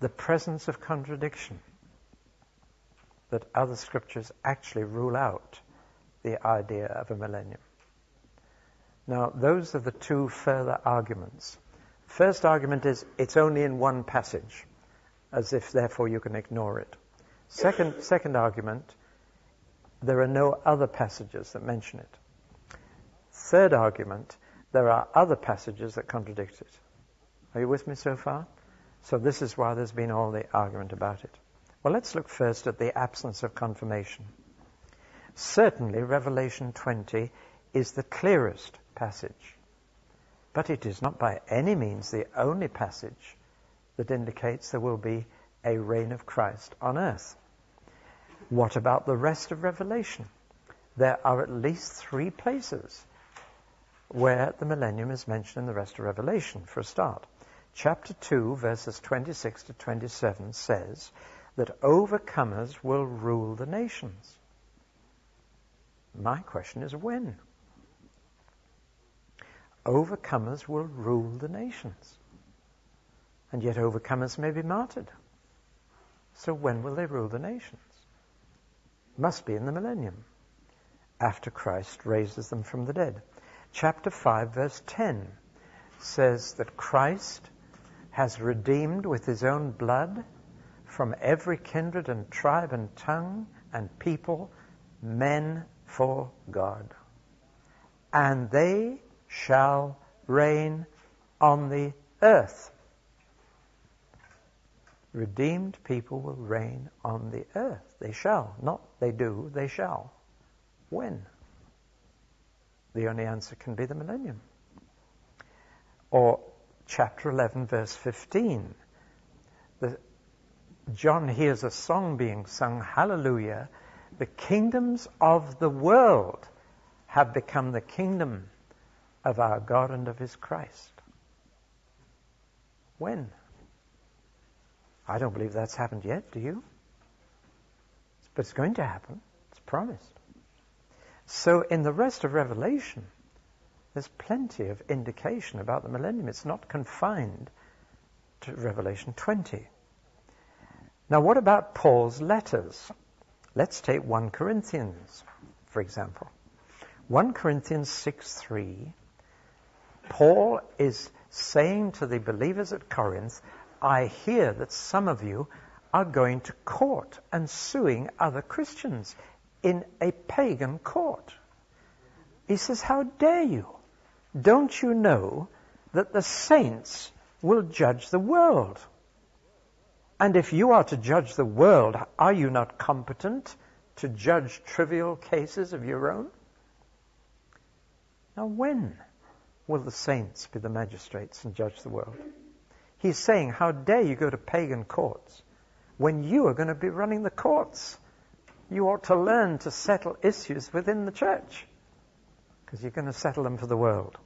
the presence of contradiction. That other scriptures actually rule out the idea of a millennium. Now, those are the two further arguments. First argument is it's only in one passage, as if therefore you can ignore it. Second, second argument, there are no other passages that mention it. Third argument, there are other passages that contradict it. Are you with me so far? So this is why there's been all the argument about it. Well, let's look first at the absence of confirmation. Certainly, Revelation 20 is the clearest passage. But it is not by any means the only passage that indicates there will be a reign of Christ on earth. What about the rest of Revelation? There are at least three places where the millennium is mentioned in the rest of Revelation, for a start. Chapter 2, verses 26 to 27 says that overcomers will rule the nations. My question is when? Overcomers will rule the nations. And yet overcomers may be martyred. So when will they rule the nations? must be in the millennium, after Christ raises them from the dead. Chapter 5, verse 10 says that Christ has redeemed with his own blood from every kindred and tribe and tongue and people men for God. And they shall reign on the earth redeemed people will reign on the earth. They shall. Not they do, they shall. When? The only answer can be the millennium. Or chapter 11, verse 15. The, John hears a song being sung, Hallelujah. The kingdoms of the world have become the kingdom of our God and of his Christ. When? I don't believe that's happened yet, do you? But it's going to happen. It's promised. So in the rest of Revelation, there's plenty of indication about the millennium. It's not confined to Revelation 20. Now, what about Paul's letters? Let's take 1 Corinthians, for example. 1 Corinthians 6:3. Paul is saying to the believers at Corinth, I hear that some of you are going to court and suing other Christians in a pagan court. He says, How dare you? Don't you know that the saints will judge the world? And if you are to judge the world, are you not competent to judge trivial cases of your own? Now, when will the saints be the magistrates and judge the world? He's saying, How dare you go to pagan courts when you are going to be running the courts? You ought to learn to settle issues within the church because you're going to settle them for the world.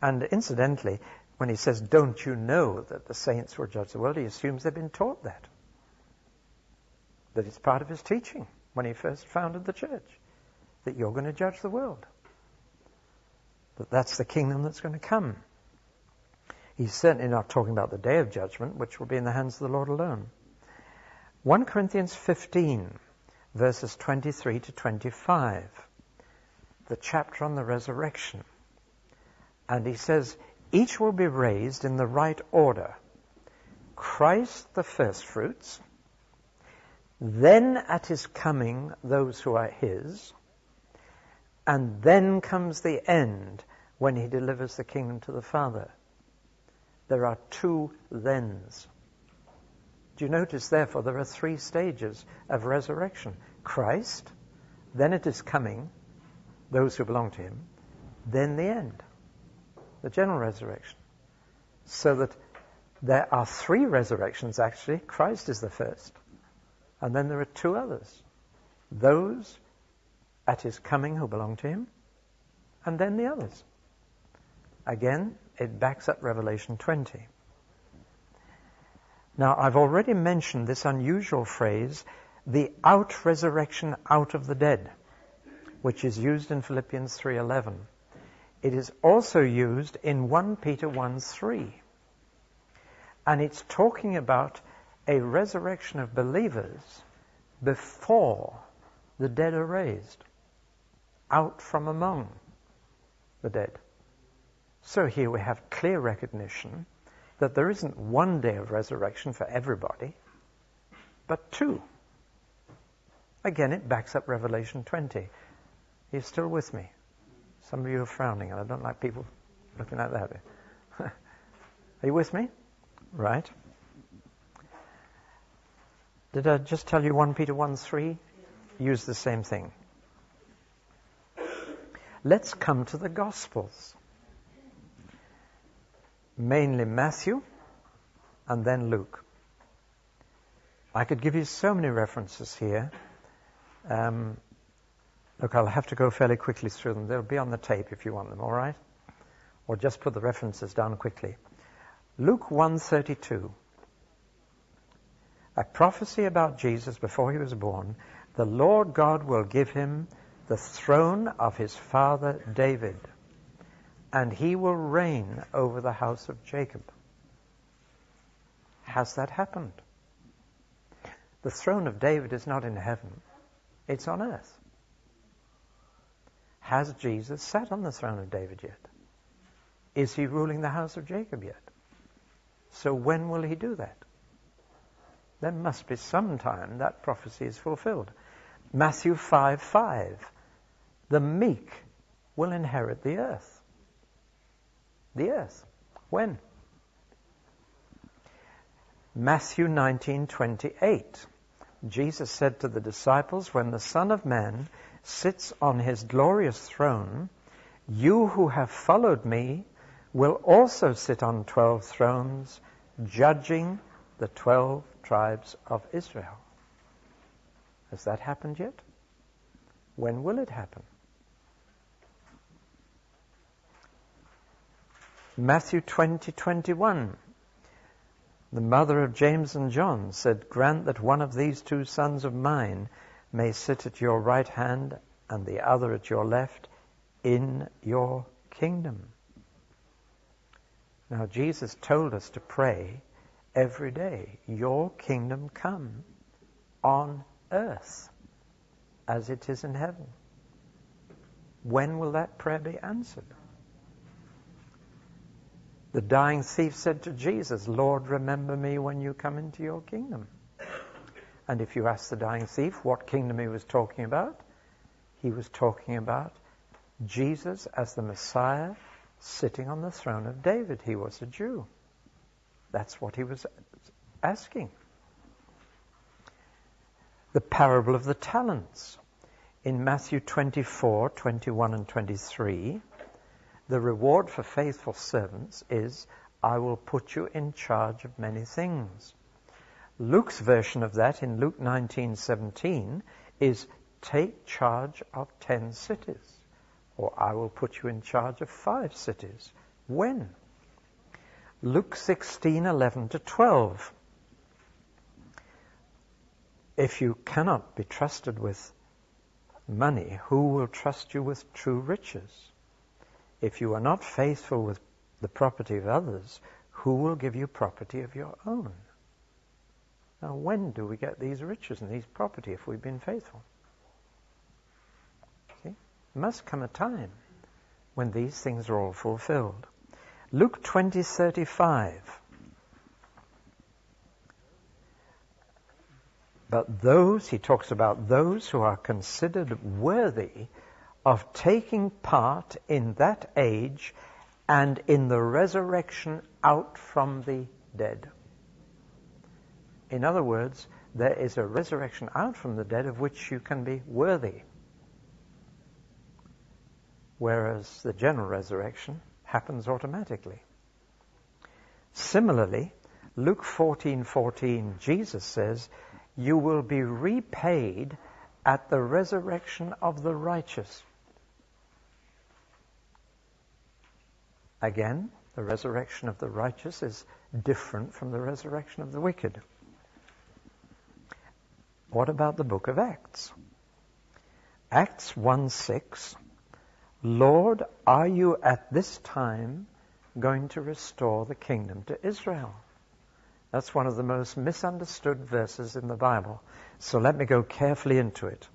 And incidentally, when he says, Don't you know that the saints will judge the world? he assumes they've been taught that. That it's part of his teaching when he first founded the church. That you're going to judge the world. That that's the kingdom that's going to come. He's certainly not talking about the day of judgment, which will be in the hands of the Lord alone. 1 Corinthians 15, verses 23 to 25. the chapter on the resurrection. And he says, each will be raised in the right order. Christ the firstfruits, then at his coming those who are his, and then comes the end when he delivers the kingdom to the Father. There are two thens. Do you notice, therefore, there are three stages of resurrection Christ, then it is coming, those who belong to him, then the end, the general resurrection. So that there are three resurrections actually. Christ is the first. And then there are two others. Those at his coming who belong to him, and then the others. Again, it backs up Revelation 20. Now, I've already mentioned this unusual phrase, the out resurrection out of the dead, which is used in Philippians 3:11. It is also used in 1 Peter 1:3. And it's talking about a resurrection of believers before the dead are raised, out from among the dead. So here we have clear recognition that there isn't one day of resurrection for everybody, but two. Again, it backs up Revelation 20. Are you still with me? Some of you are frowning, and I don't like people looking like that. are <laughs> you with me? Right. Did I just tell you 1 Peter 1 3? Use the same thing. Let's come to the Gospels mainly Matthew and then Luke. I could give you so many references here. Um, look, I'll have to go fairly quickly through them. They'll be on the tape if you want them, all right? Or just put the references down quickly. Luke 1:32. A prophecy about Jesus before he was born. The Lord God will give him the throne of his father David and he will reign over the house of Jacob. Has that happened? The throne of David is not in heaven, it's on earth. Has Jesus sat on the throne of David yet? Is he ruling the house of Jacob yet? So when will he do that? There must be some time that prophecy is fulfilled. Matthew 5 5. The meek will inherit the earth the earth. When? Matthew 19:28. Jesus said to the disciples, "When the Son of Man sits on his glorious throne, you who have followed me will also sit on 12 thrones, judging the 12 tribes of Israel." Has that happened yet? When will it happen? Matthew 20, 21. The mother of James and John said, Grant that one of these two sons of mine may sit at your right hand and the other at your left in your kingdom. Now, Jesus told us to pray every day, Your kingdom come on earth as it is in heaven. When will that prayer be answered? The dying thief said to Jesus, Lord, remember me when you come into your kingdom. And if you ask the dying thief what kingdom he was talking about, he was talking about Jesus as the Messiah sitting on the throne of David. He was a Jew. That's what he was asking. The parable of the talents. In Matthew 24, 21, and 23, the reward for faithful servants is, I will put you in charge of many things. Luke's version of that in Luke 19:17 is take charge of 10 cities or I will put you in charge of 5 cities. When? Luke 16:11 to 12. If you cannot be trusted with money, who will trust you with true riches? If you are not faithful with the property of others, who will give you property of your own? Now, when do we get these riches and these property if we've been faithful? See? must come a time when these things are all fulfilled. Luke 20:35 But those, he talks about those who are considered worthy of taking part in that age and in the resurrection out from the dead. In other words, there is a resurrection out from the dead of which you can be worthy. Whereas the general resurrection happens automatically. Similarly, Luke 14:14 Jesus says, "You will be repaid at the resurrection of the righteous." Again, the resurrection of the righteous is different from the resurrection of the wicked. What about the book of Acts? Acts 1 6. Lord, are you at this time going to restore the kingdom to Israel? That's one of the most misunderstood verses in the Bible. So let me go carefully into it.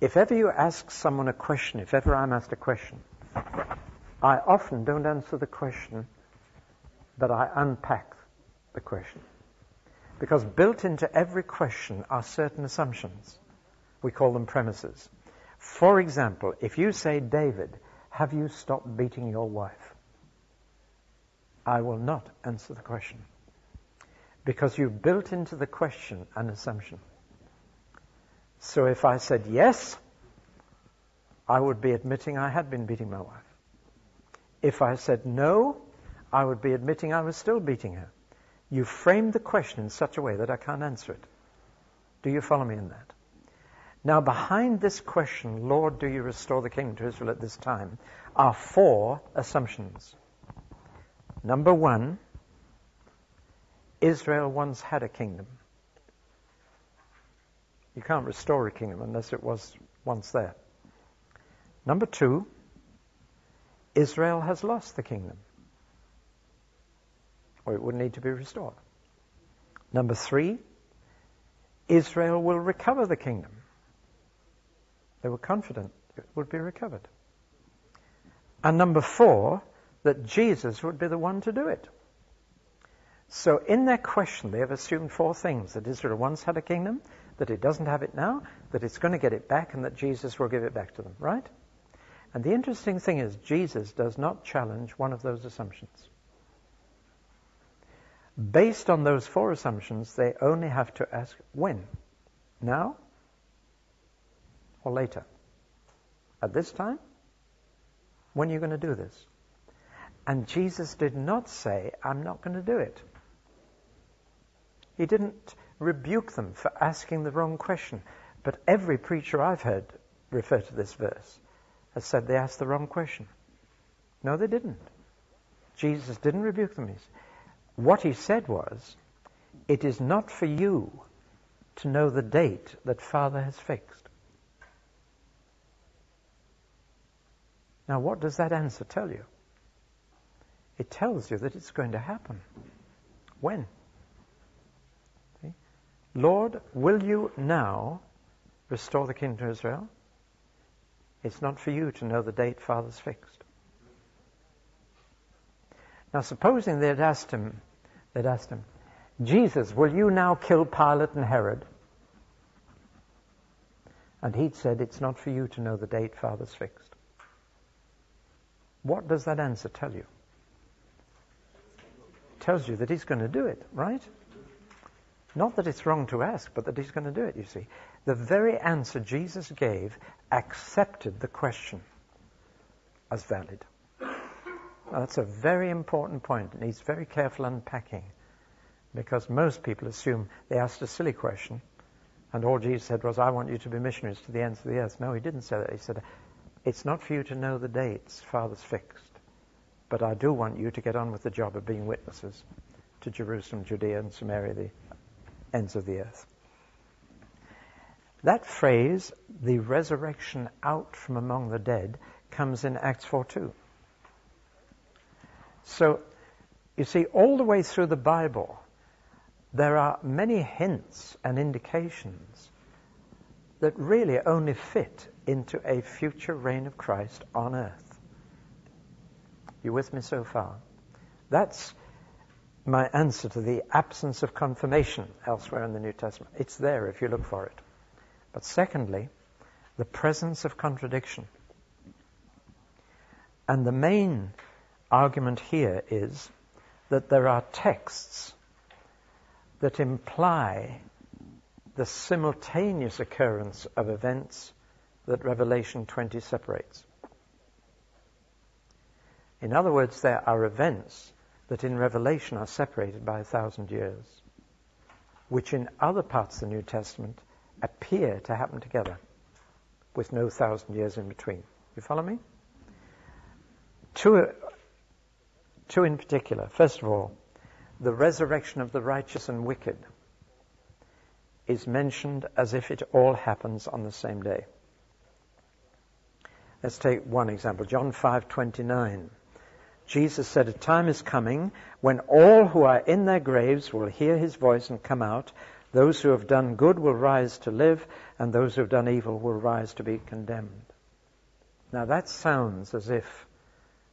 If ever you ask someone a question, if ever I'm asked a question, I often don't answer the question, but I unpack the question. Because built into every question are certain assumptions. We call them premises. For example, if you say, David, have you stopped beating your wife? I will not answer the question. Because you've built into the question an assumption. So if I said yes, I would be admitting I had been beating my wife. If I said no, I would be admitting I was still beating her. You framed the question in such a way that I can't answer it. Do you follow me in that? Now, behind this question, Lord, do you restore the kingdom to Israel at this time, are four assumptions. Number one, Israel once had a kingdom. You can't restore a kingdom unless it was once there. Number two, Israel has lost the kingdom or it would need to be restored. Number three, Israel will recover the kingdom. They were confident it would be recovered. And number four, that Jesus would be the one to do it. So in their question, they have assumed four things. That Israel once had a kingdom, that it doesn't have it now, that it's going to get it back, and that Jesus will give it back to them, right? And the interesting thing is, Jesus does not challenge one of those assumptions. Based on those four assumptions, they only have to ask when? Now or later? At this time? When are you going to do this? And Jesus did not say, I'm not going to do it. He didn't rebuke them for asking the wrong question. But every preacher I've heard refer to this verse has said they asked the wrong question. No, they didn't. Jesus didn't rebuke them. What he said was, It is not for you to know the date that Father has fixed. Now, what does that answer tell you? It tells you that it's going to happen. When? See? Lord, will you now restore the kingdom to Israel? It's not for you to know the date Father's fixed. Now, supposing they had asked him, they'd asked him, Jesus, will you now kill Pilate and Herod? And he'd said, It's not for you to know the date Father's fixed. What does that answer tell you? It tells you that he's going to do it, right? Not that it's wrong to ask, but that he's going to do it, you see. The very answer Jesus gave accepted the question as valid. Now, that's a very important point. It needs very careful unpacking because most people assume they asked a silly question and all Jesus said was, I want you to be missionaries to the ends of the earth. No, he didn't say that. He said, It's not for you to know the dates Father's fixed, but I do want you to get on with the job of being witnesses to Jerusalem, Judea, and Samaria, the ends of the earth. That phrase, the resurrection out from among the dead, comes in Acts 4 2. So, you see, all the way through the Bible, there are many hints and indications that really only fit into a future reign of Christ on earth. You with me so far? That's my answer to the absence of confirmation elsewhere in the New Testament. It's there if you look for it. But secondly, the presence of contradiction. And the main argument here is that there are texts that imply the simultaneous occurrence of events that Revelation 20 separates. In other words, there are events that in Revelation are separated by a thousand years, which in other parts of the New Testament appear to happen together with no thousand years in between. You follow me? Two, two in particular. First of all, the resurrection of the righteous and wicked is mentioned as if it all happens on the same day. Let's take one example. John 5:29. Jesus said, "A time is coming when all who are in their graves will hear his voice and come out. Those who have done good will rise to live, and those who have done evil will rise to be condemned." Now that sounds as if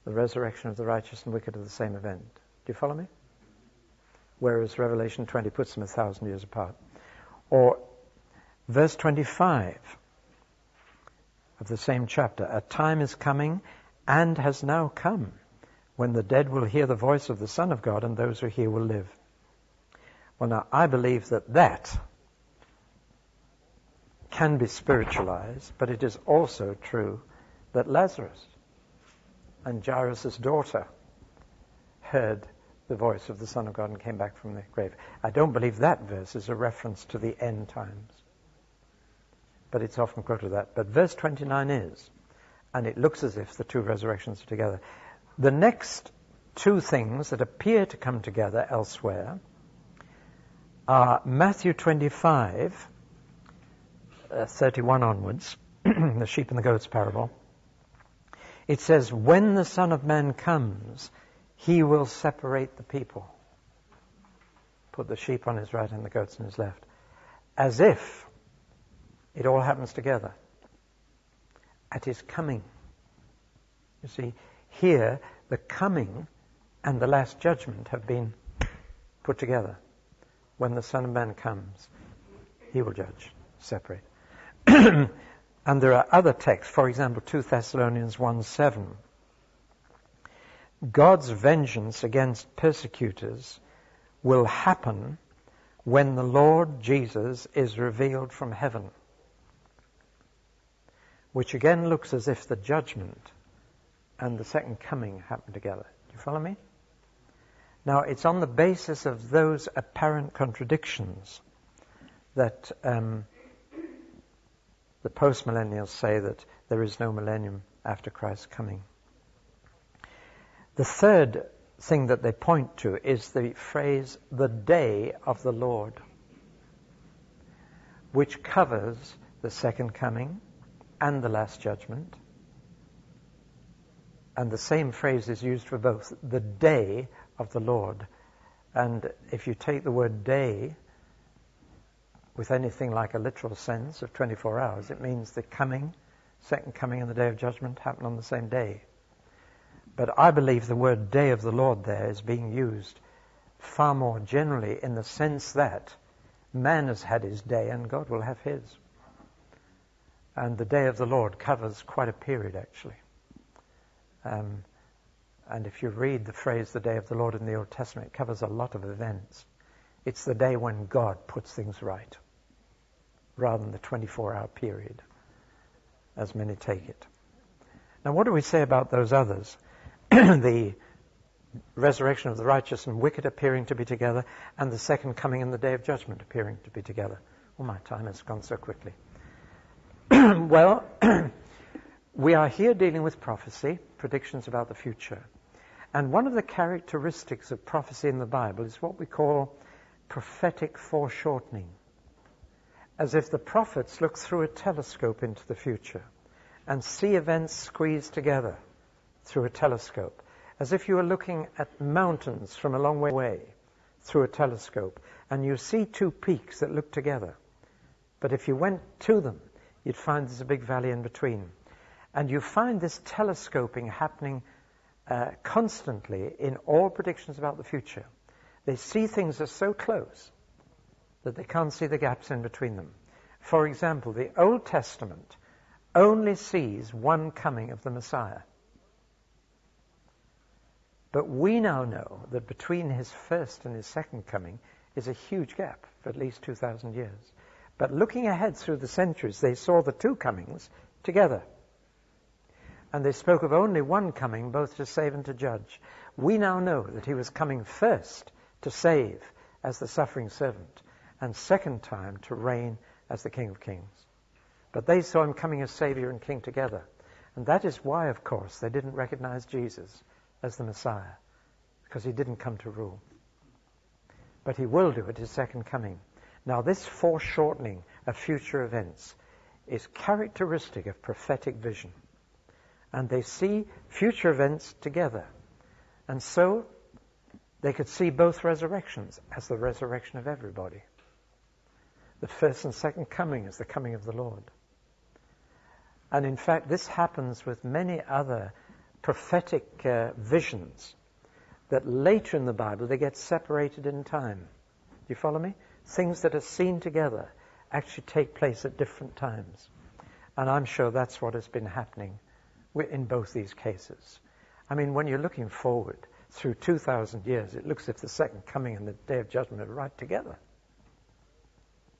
the resurrection of the righteous and wicked are the same event. Do you follow me? Whereas Revelation 20 puts them a thousand years apart. Or verse 25 of the same chapter, a time is coming and has now come when the dead will hear the voice of the Son of God and those who hear will live. Well, now, I believe that that can be spiritualized, but it is also true that Lazarus and Jairus' daughter heard the voice of the Son of God and came back from the grave. I don't believe that verse is a reference to the end times. But it's often quoted that. But verse 29 is. And it looks as if the two resurrections are together. The next two things that appear to come together elsewhere are Matthew 25, uh, 31 onwards, <clears throat> the sheep and the goats parable. It says, When the Son of Man comes, he will separate the people. Put the sheep on his right and the goats on his left. As if it all happens together. At his coming. You see, here the coming and the last judgment have been put together. When the Son of Man comes, he will judge, separate. <clears throat> and there are other texts, for example, 2 Thessalonians 1 7 God's vengeance against persecutors will happen when the Lord Jesus is revealed from heaven. Which again looks as if the judgment and the second coming happen together. Do you follow me? Now, it's on the basis of those apparent contradictions that um, the postmillennials say that there is no millennium after Christ's coming. The third thing that they point to is the phrase, the day of the Lord, which covers the second coming and the last judgment. And the same phrase is used for both, the day of the Lord. And if you take the word day with anything like a literal sense of 24 hours, it means the coming, second coming and the day of judgment happen on the same day. But I believe the word day of the Lord there is being used far more generally in the sense that man has had his day and God will have his. And the day of the Lord covers quite a period actually. Um, and if you read the phrase the day of the Lord in the Old Testament, it covers a lot of events. It's the day when God puts things right, rather than the 24 hour period, as many take it. Now, what do we say about those others? <clears throat> the resurrection of the righteous and wicked appearing to be together, and the second coming in the day of judgment appearing to be together. Oh, my time has gone so quickly. <clears throat> well, <clears throat> we are here dealing with prophecy, predictions about the future. And one of the characteristics of prophecy in the Bible is what we call prophetic foreshortening. As if the prophets look through a telescope into the future and see events squeezed together through a telescope, as if you were looking at mountains from a long way away through a telescope, and you see two peaks that look together. But if you went to them, you'd find there's a big valley in between. And you find this telescoping happening uh, constantly in all predictions about the future. They see things as so close that they can't see the gaps in between them. For example, the Old Testament only sees one coming of the Messiah. But we now know that between his first and his second coming is a huge gap of at least 2,000 years. But looking ahead through the centuries, they saw the two comings together. And they spoke of only one coming, both to save and to judge. We now know that he was coming first to save as the suffering servant, and second time to reign as the King of Kings. But they saw him coming as Savior and King together. And that is why, of course, they didn't recognize Jesus as the Messiah, because he didn't come to rule. But he will do at his second coming. Now, this foreshortening of future events is characteristic of prophetic vision. And they see future events together. And so they could see both resurrections as the resurrection of everybody. The first and second coming is the coming of the Lord. And in fact, this happens with many other prophetic uh, visions that later in the Bible they get separated in time. Do you follow me? Things that are seen together actually take place at different times. And I'm sure that's what has been happening in both these cases. I mean, when you're looking forward through 2,000 years, it looks as if the second coming and the day of judgment are right together.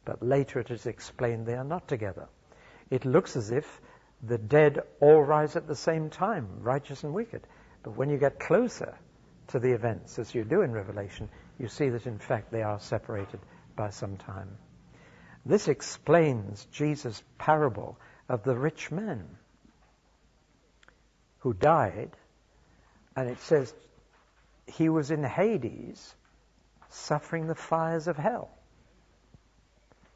But later it is explained they are not together. It looks as if the dead all rise at the same time, righteous and wicked. But when you get closer to the events, as you do in Revelation, you see that in fact they are separated by some time. This explains Jesus' parable of the rich man who died, and it says he was in Hades suffering the fires of hell.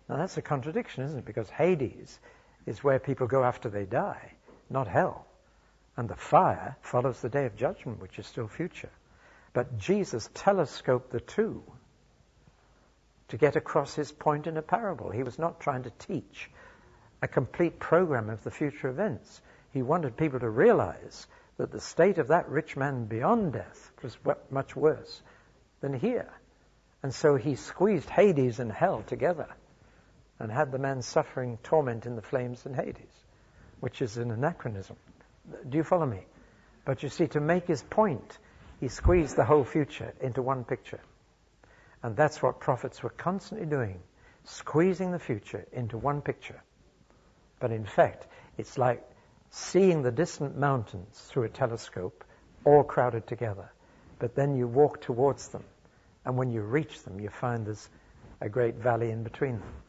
Now that's a contradiction, isn't it? Because Hades is where people go after they die, not hell. And the fire follows the day of judgment, which is still future. But Jesus telescoped the two to get across his point in a parable. He was not trying to teach a complete program of the future events. He wanted people to realize that the state of that rich man beyond death was much worse than here. And so he squeezed Hades and hell together and had the man suffering torment in the flames in Hades, which is an anachronism. Do you follow me? But you see, to make his point, he squeezed the whole future into one picture. And that's what prophets were constantly doing, squeezing the future into one picture. But in fact, it's like seeing the distant mountains through a telescope, all crowded together. But then you walk towards them, and when you reach them, you find there's a great valley in between them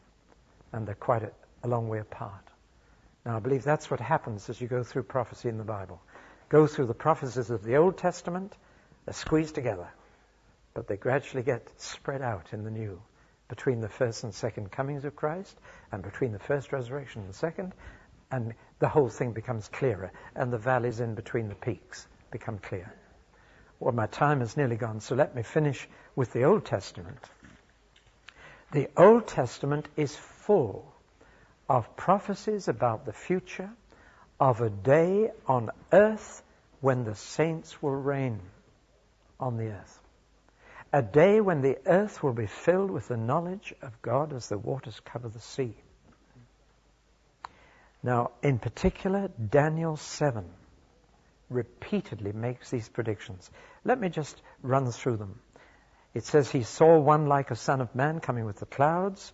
and they're quite a, a long way apart. Now, I believe that's what happens as you go through prophecy in the Bible. Go through the prophecies of the Old Testament, they're squeezed together, but they gradually get spread out in the New between the first and second comings of Christ and between the first resurrection and the second, and the whole thing becomes clearer, and the valleys in between the peaks become clear. Well, my time has nearly gone, so let me finish with the Old Testament. The Old Testament is full of prophecies about the future, of a day on earth when the saints will reign on the earth. A day when the earth will be filled with the knowledge of God as the waters cover the sea. Now, in particular, Daniel 7 repeatedly makes these predictions. Let me just run through them. It says, He saw one like a son of man coming with the clouds.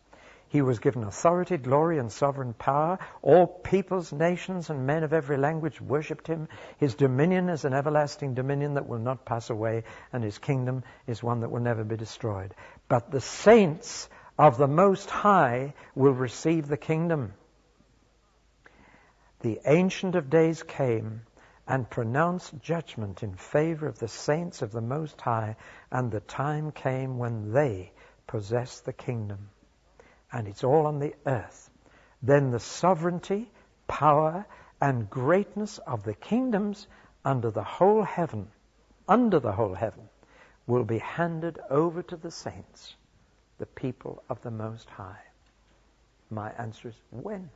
He was given authority, glory, and sovereign power. All peoples, nations, and men of every language worshipped him. His dominion is an everlasting dominion that will not pass away, and his kingdom is one that will never be destroyed. But the saints of the Most High will receive the kingdom. The Ancient of Days came and pronounced judgment in favor of the saints of the Most High, and the time came when they possessed the kingdom and it's all on the earth, then the sovereignty, power, and greatness of the kingdoms under the whole heaven, under the whole heaven, will be handed over to the saints, the people of the Most High. My answer is when?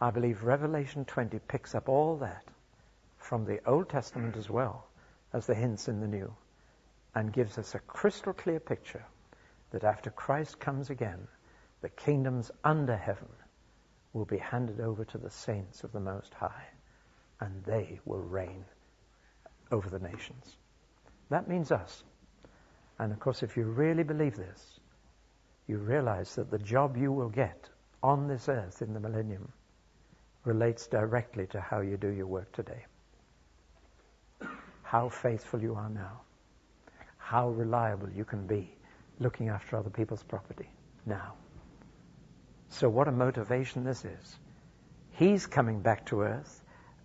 I believe Revelation 20 picks up all that from the Old Testament as well as the hints in the New and gives us a crystal clear picture that after Christ comes again, the kingdoms under heaven will be handed over to the saints of the Most High, and they will reign over the nations. That means us. And of course, if you really believe this, you realize that the job you will get on this earth in the millennium relates directly to how you do your work today. How faithful you are now. How reliable you can be looking after other people's property now. So what a motivation this is. He's coming back to earth.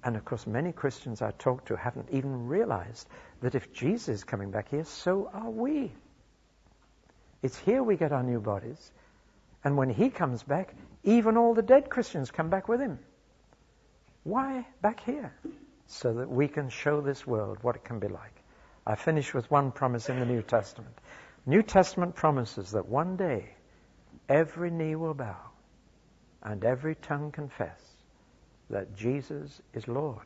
And of course, many Christians I talk to haven't even realized that if Jesus is coming back here, so are we. It's here we get our new bodies. And when he comes back, even all the dead Christians come back with him. Why back here? So that we can show this world what it can be like. I finish with one promise in the New Testament. New Testament promises that one day every knee will bow and every tongue confess that Jesus is Lord.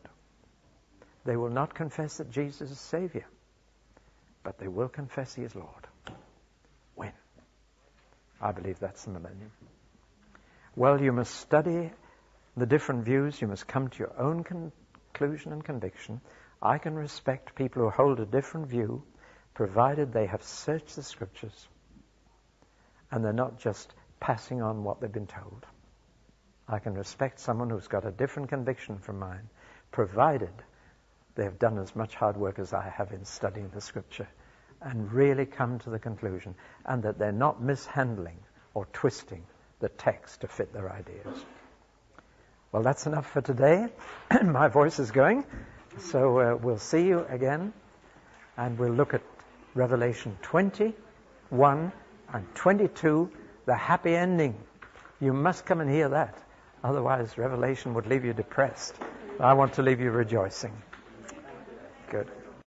They will not confess that Jesus is Savior, but they will confess He is Lord. When? I believe that's the millennium. Well, you must study the different views. You must come to your own conclusion and conviction. I can respect people who hold a different view, provided they have searched the scriptures and they're not just passing on what they've been told. I can respect someone who's got a different conviction from mine, provided they have done as much hard work as I have in studying the scripture and really come to the conclusion, and that they're not mishandling or twisting the text to fit their ideas. Well, that's enough for today. <clears throat> My voice is going, so uh, we'll see you again, and we'll look at Revelation 20, 1, and 22, the happy ending. You must come and hear that. Otherwise, Revelation would leave you depressed. I want to leave you rejoicing. Good.